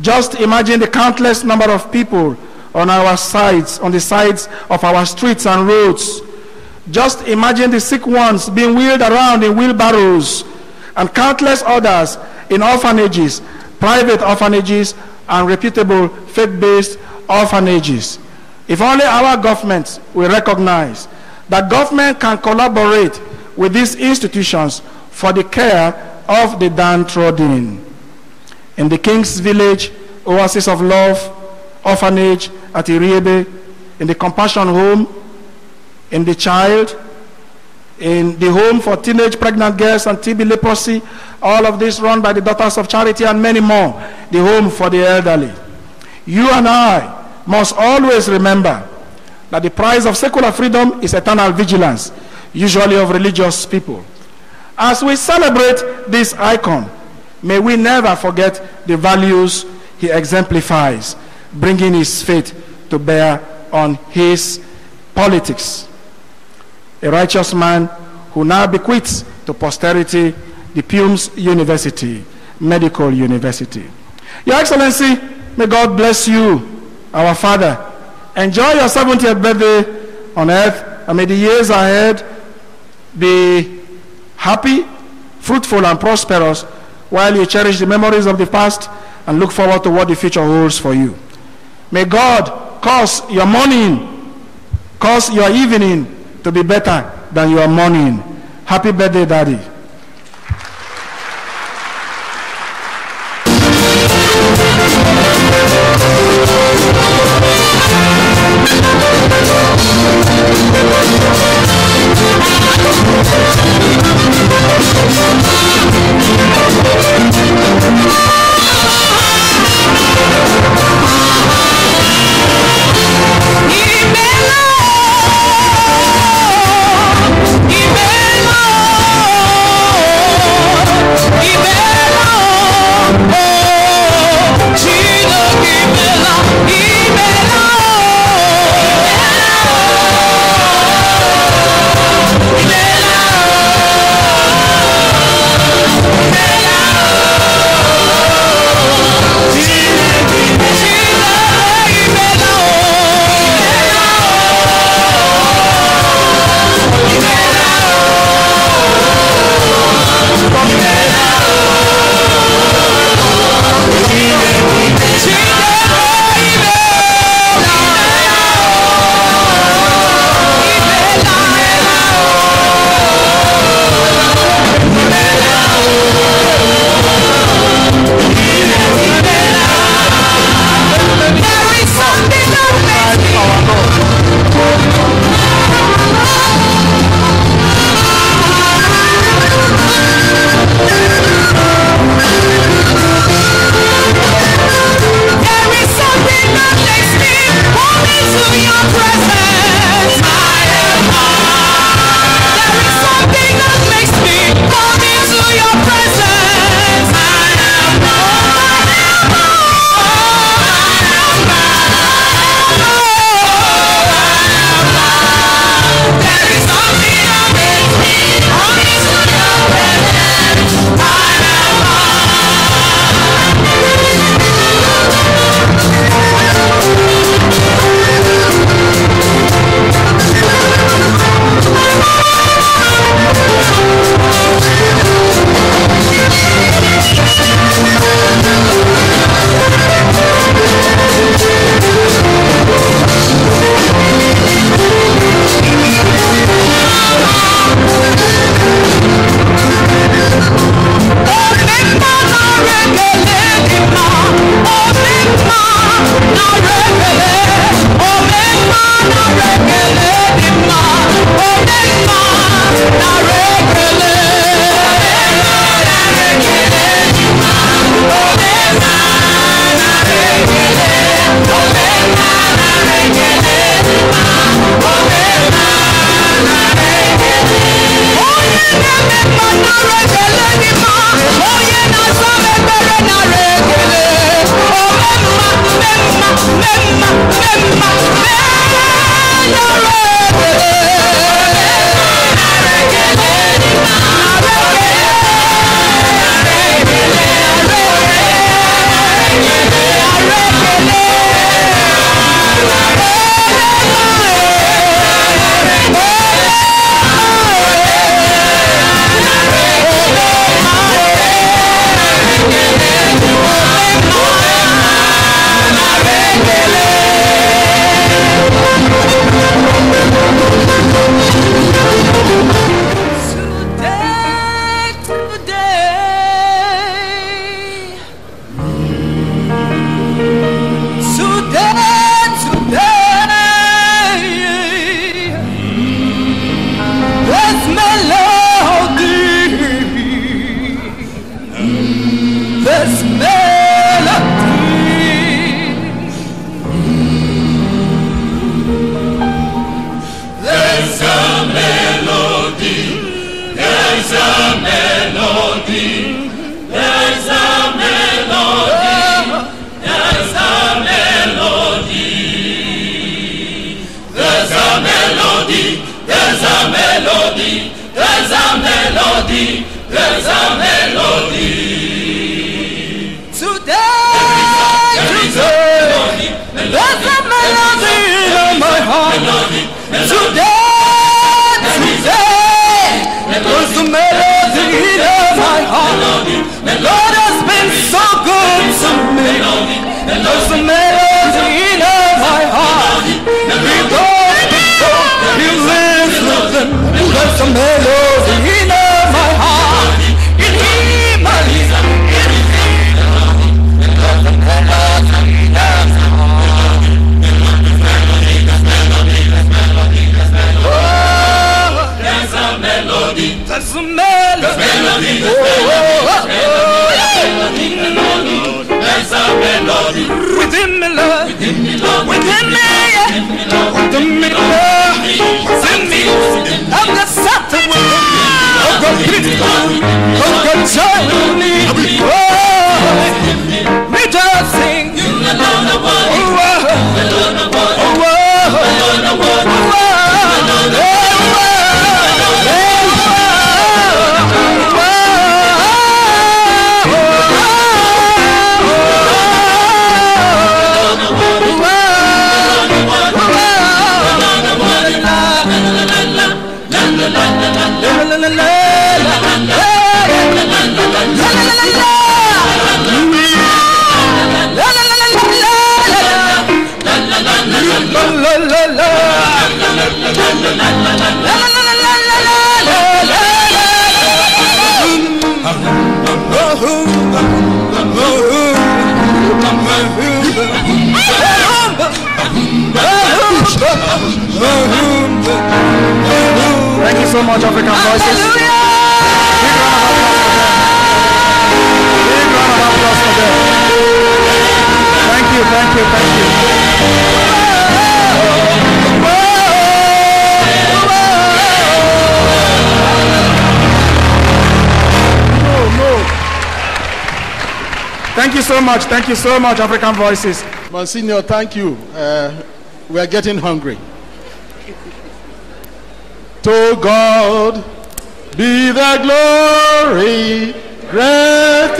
Just imagine the countless number of people on our sides, on the sides of our streets and roads. Just imagine the sick ones being wheeled around in wheelbarrows and countless others in orphanages, private orphanages, and reputable faith-based orphanages. If only our governments will recognize that government can collaborate with these institutions for the care of the downtrodden. In the King's Village, Oasis of Love, Orphanage at Iriebe, in the Compassion Home, in the Child, in the Home for Teenage Pregnant Girls and TB Leprosy, all of this run by the Daughters of Charity and many more, the Home for the Elderly. You and I must always remember that the price of secular freedom is eternal vigilance, usually of religious people. As we celebrate this icon, may we never forget the values he exemplifies, bringing his faith to bear on his politics. A righteous man who now bequeaths to posterity the PUMS University, Medical University. Your Excellency, may God bless you, our Father. Enjoy your 70th birthday on earth, and may the years ahead be happy, fruitful, and prosperous while you cherish the memories of the past and look forward to what the future holds for you. May God cause your morning, cause your evening to be better than your morning. Happy birthday, Daddy. You so much, thank you so much, African Voices. Monsignor, thank you. Uh, we are getting hungry. To God be the glory, great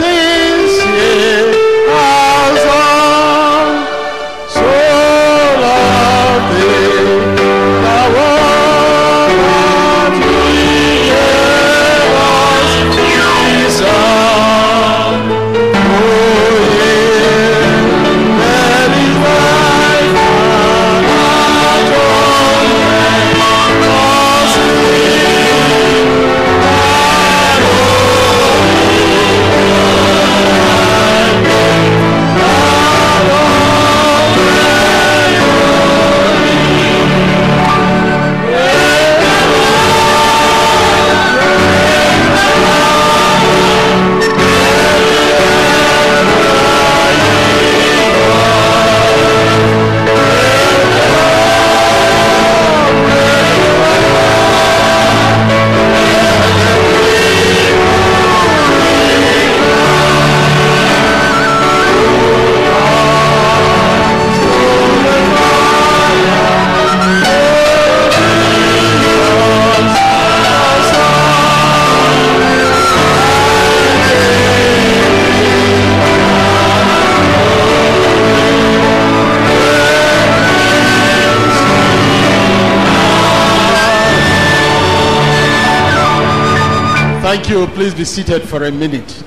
you. Please be seated for a minute.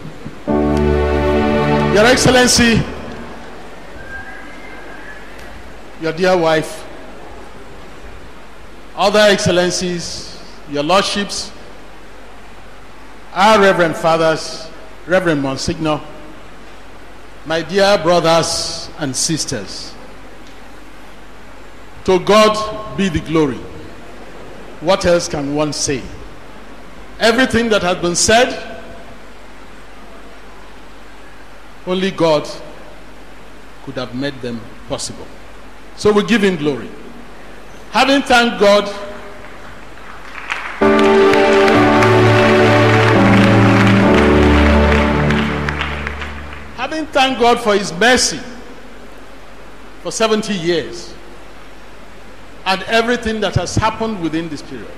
Your Excellency, your dear wife, other excellencies, your lordships, our reverend fathers, Reverend Monsignor, my dear brothers and sisters, to God be the glory. What else can one say? Everything that has been said, only God could have made them possible. So we give him glory. Having thanked God, having thanked God for his mercy for 70 years and everything that has happened within this period,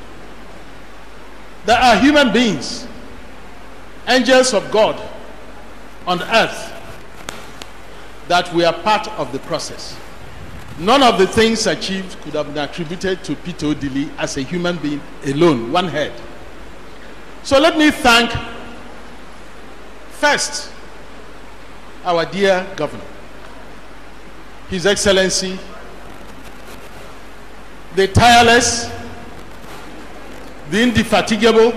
There are human beings, angels of God on earth, that we are part of the process. None of the things achieved could have been attributed to Peter Odili as a human being alone, one head. So let me thank first our dear governor, His Excellency, the tireless, the indefatigable,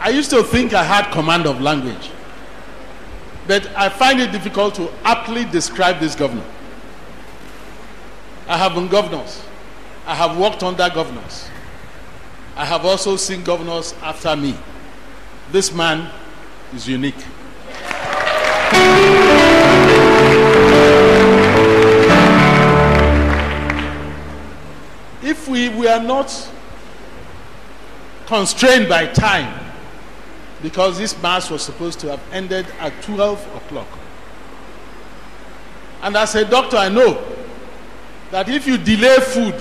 I used to think I had command of language, but I find it difficult to aptly describe this governor. I have been governors. I have worked under governors. I have also seen governors after me. This man is unique. If we were not constrained by time, because this mass was supposed to have ended at 12 o'clock. And as a doctor, I know that if you delay food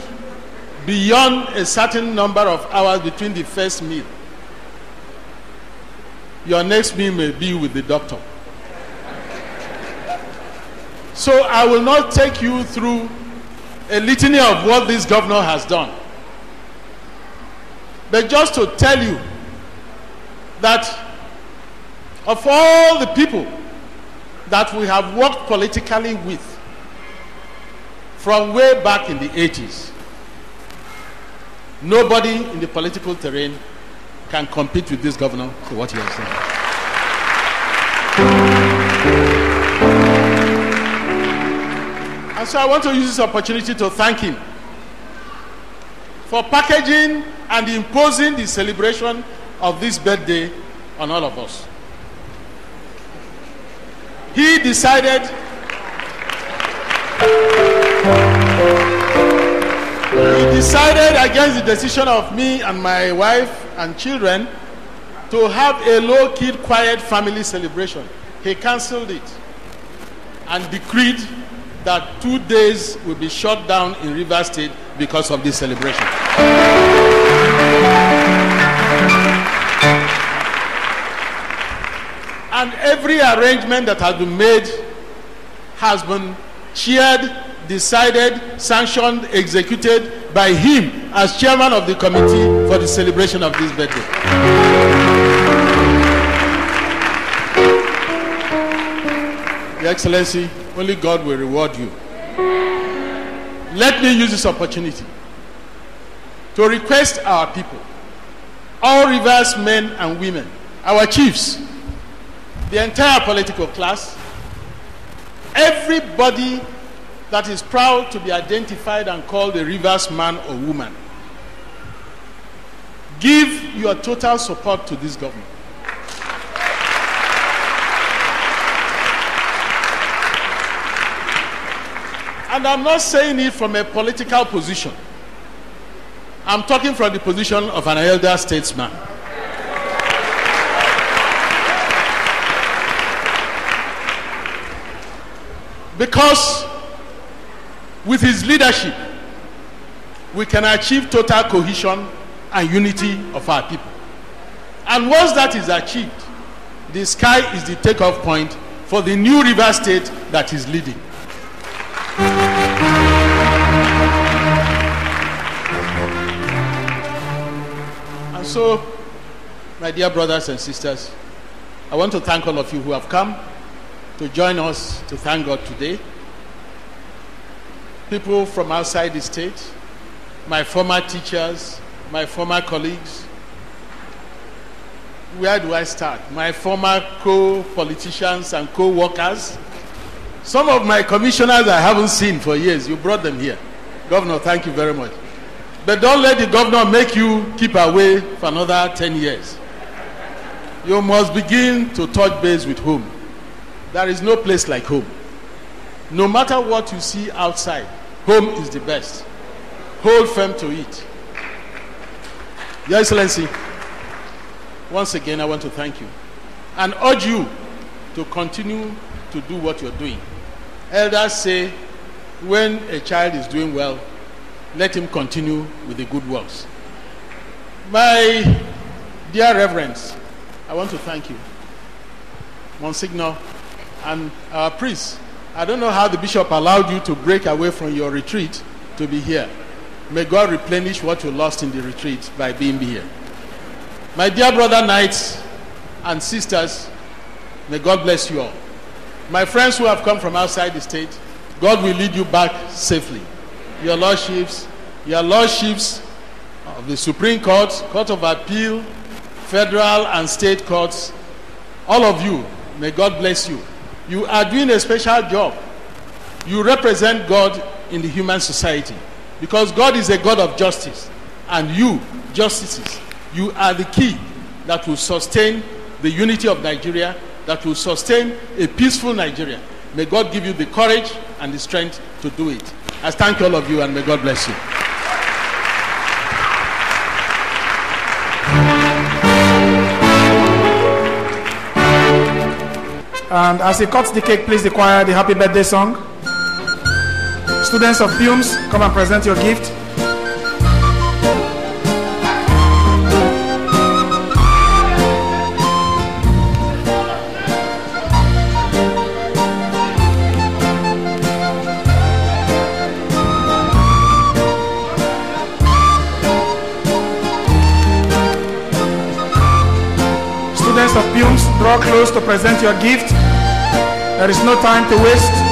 beyond a certain number of hours between the first meal, your next meal may be with the doctor. So I will not take you through a litany of what this governor has done. But just to tell you that of all the people that we have worked politically with from way back in the 80s, nobody in the political terrain can compete with this governor for what he has done. So I want to use this opportunity to thank him for packaging and imposing the celebration of this birthday on all of us. He decided he decided against the decision of me and my wife and children to have a low-key, quiet family celebration. He cancelled it and decreed that two days will be shut down in River State because of this celebration. And every arrangement that has been made has been chaired, decided, sanctioned, executed by him as chairman of the committee for the celebration of this birthday. Your Excellency, only God will reward you. Let me use this opportunity to request our people, all rivers men and women, our chiefs, the entire political class, everybody that is proud to be identified and called a rivers man or woman. Give your total support to this government. And I'm not saying it from a political position. I'm talking from the position of an elder statesman. Because with his leadership, we can achieve total cohesion and unity of our people. And once that is achieved, the sky is the takeoff point for the new river state that is leading. So, my dear brothers and sisters, I want to thank all of you who have come to join us to thank God today. People from outside the state, my former teachers, my former colleagues. Where do I start? My former co politicians and co workers. Some of my commissioners I haven't seen for years. You brought them here. Governor, thank you very much. But don't let the governor make you keep away for another 10 years. You must begin to touch base with home. There is no place like home. No matter what you see outside, home is the best. Hold firm to it. Your Excellency, once again, I want to thank you and urge you to continue to do what you're doing. Elders say, when a child is doing well, let him continue with the good works. My dear reverends, I want to thank you. Monsignor and our priest. I don't know how the bishop allowed you to break away from your retreat to be here. May God replenish what you lost in the retreat by being here. My dear brother knights and sisters, may God bless you all. My friends who have come from outside the state, God will lead you back safely. Your lordships, your lordships of the Supreme Court, Court of Appeal, federal and state courts, all of you, may God bless you. You are doing a special job. You represent God in the human society because God is a God of justice. And you, justices, you are the key that will sustain the unity of Nigeria, that will sustain a peaceful Nigeria. May God give you the courage and the strength to do it. I thank all of you and may God bless you. And as he cuts the cake, please the choir the happy birthday song. Students of PUMS, come and present your gift. Of PUMS, draw close to present your gift. There is no time to waste.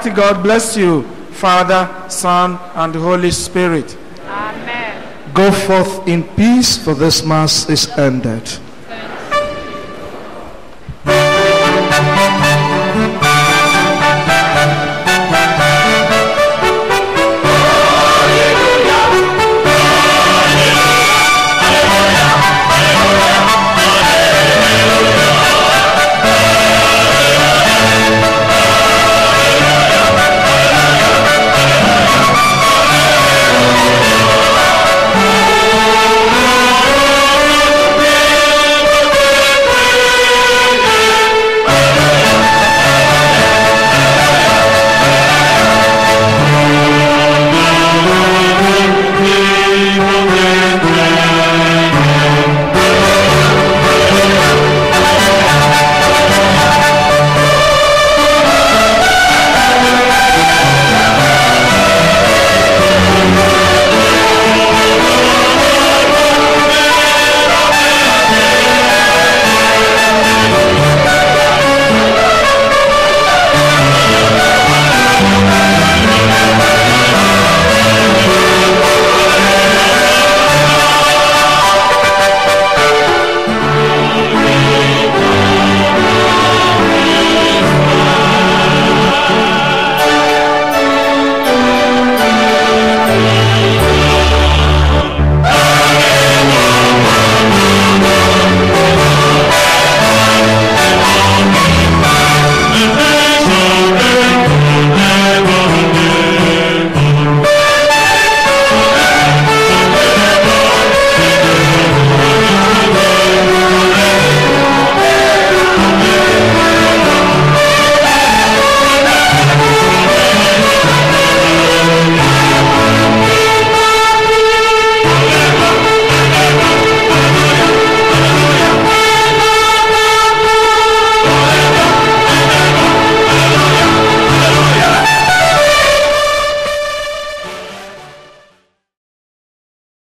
Almighty God bless you, Father, Son, and Holy Spirit. Amen. Go forth in peace, for this Mass is ended.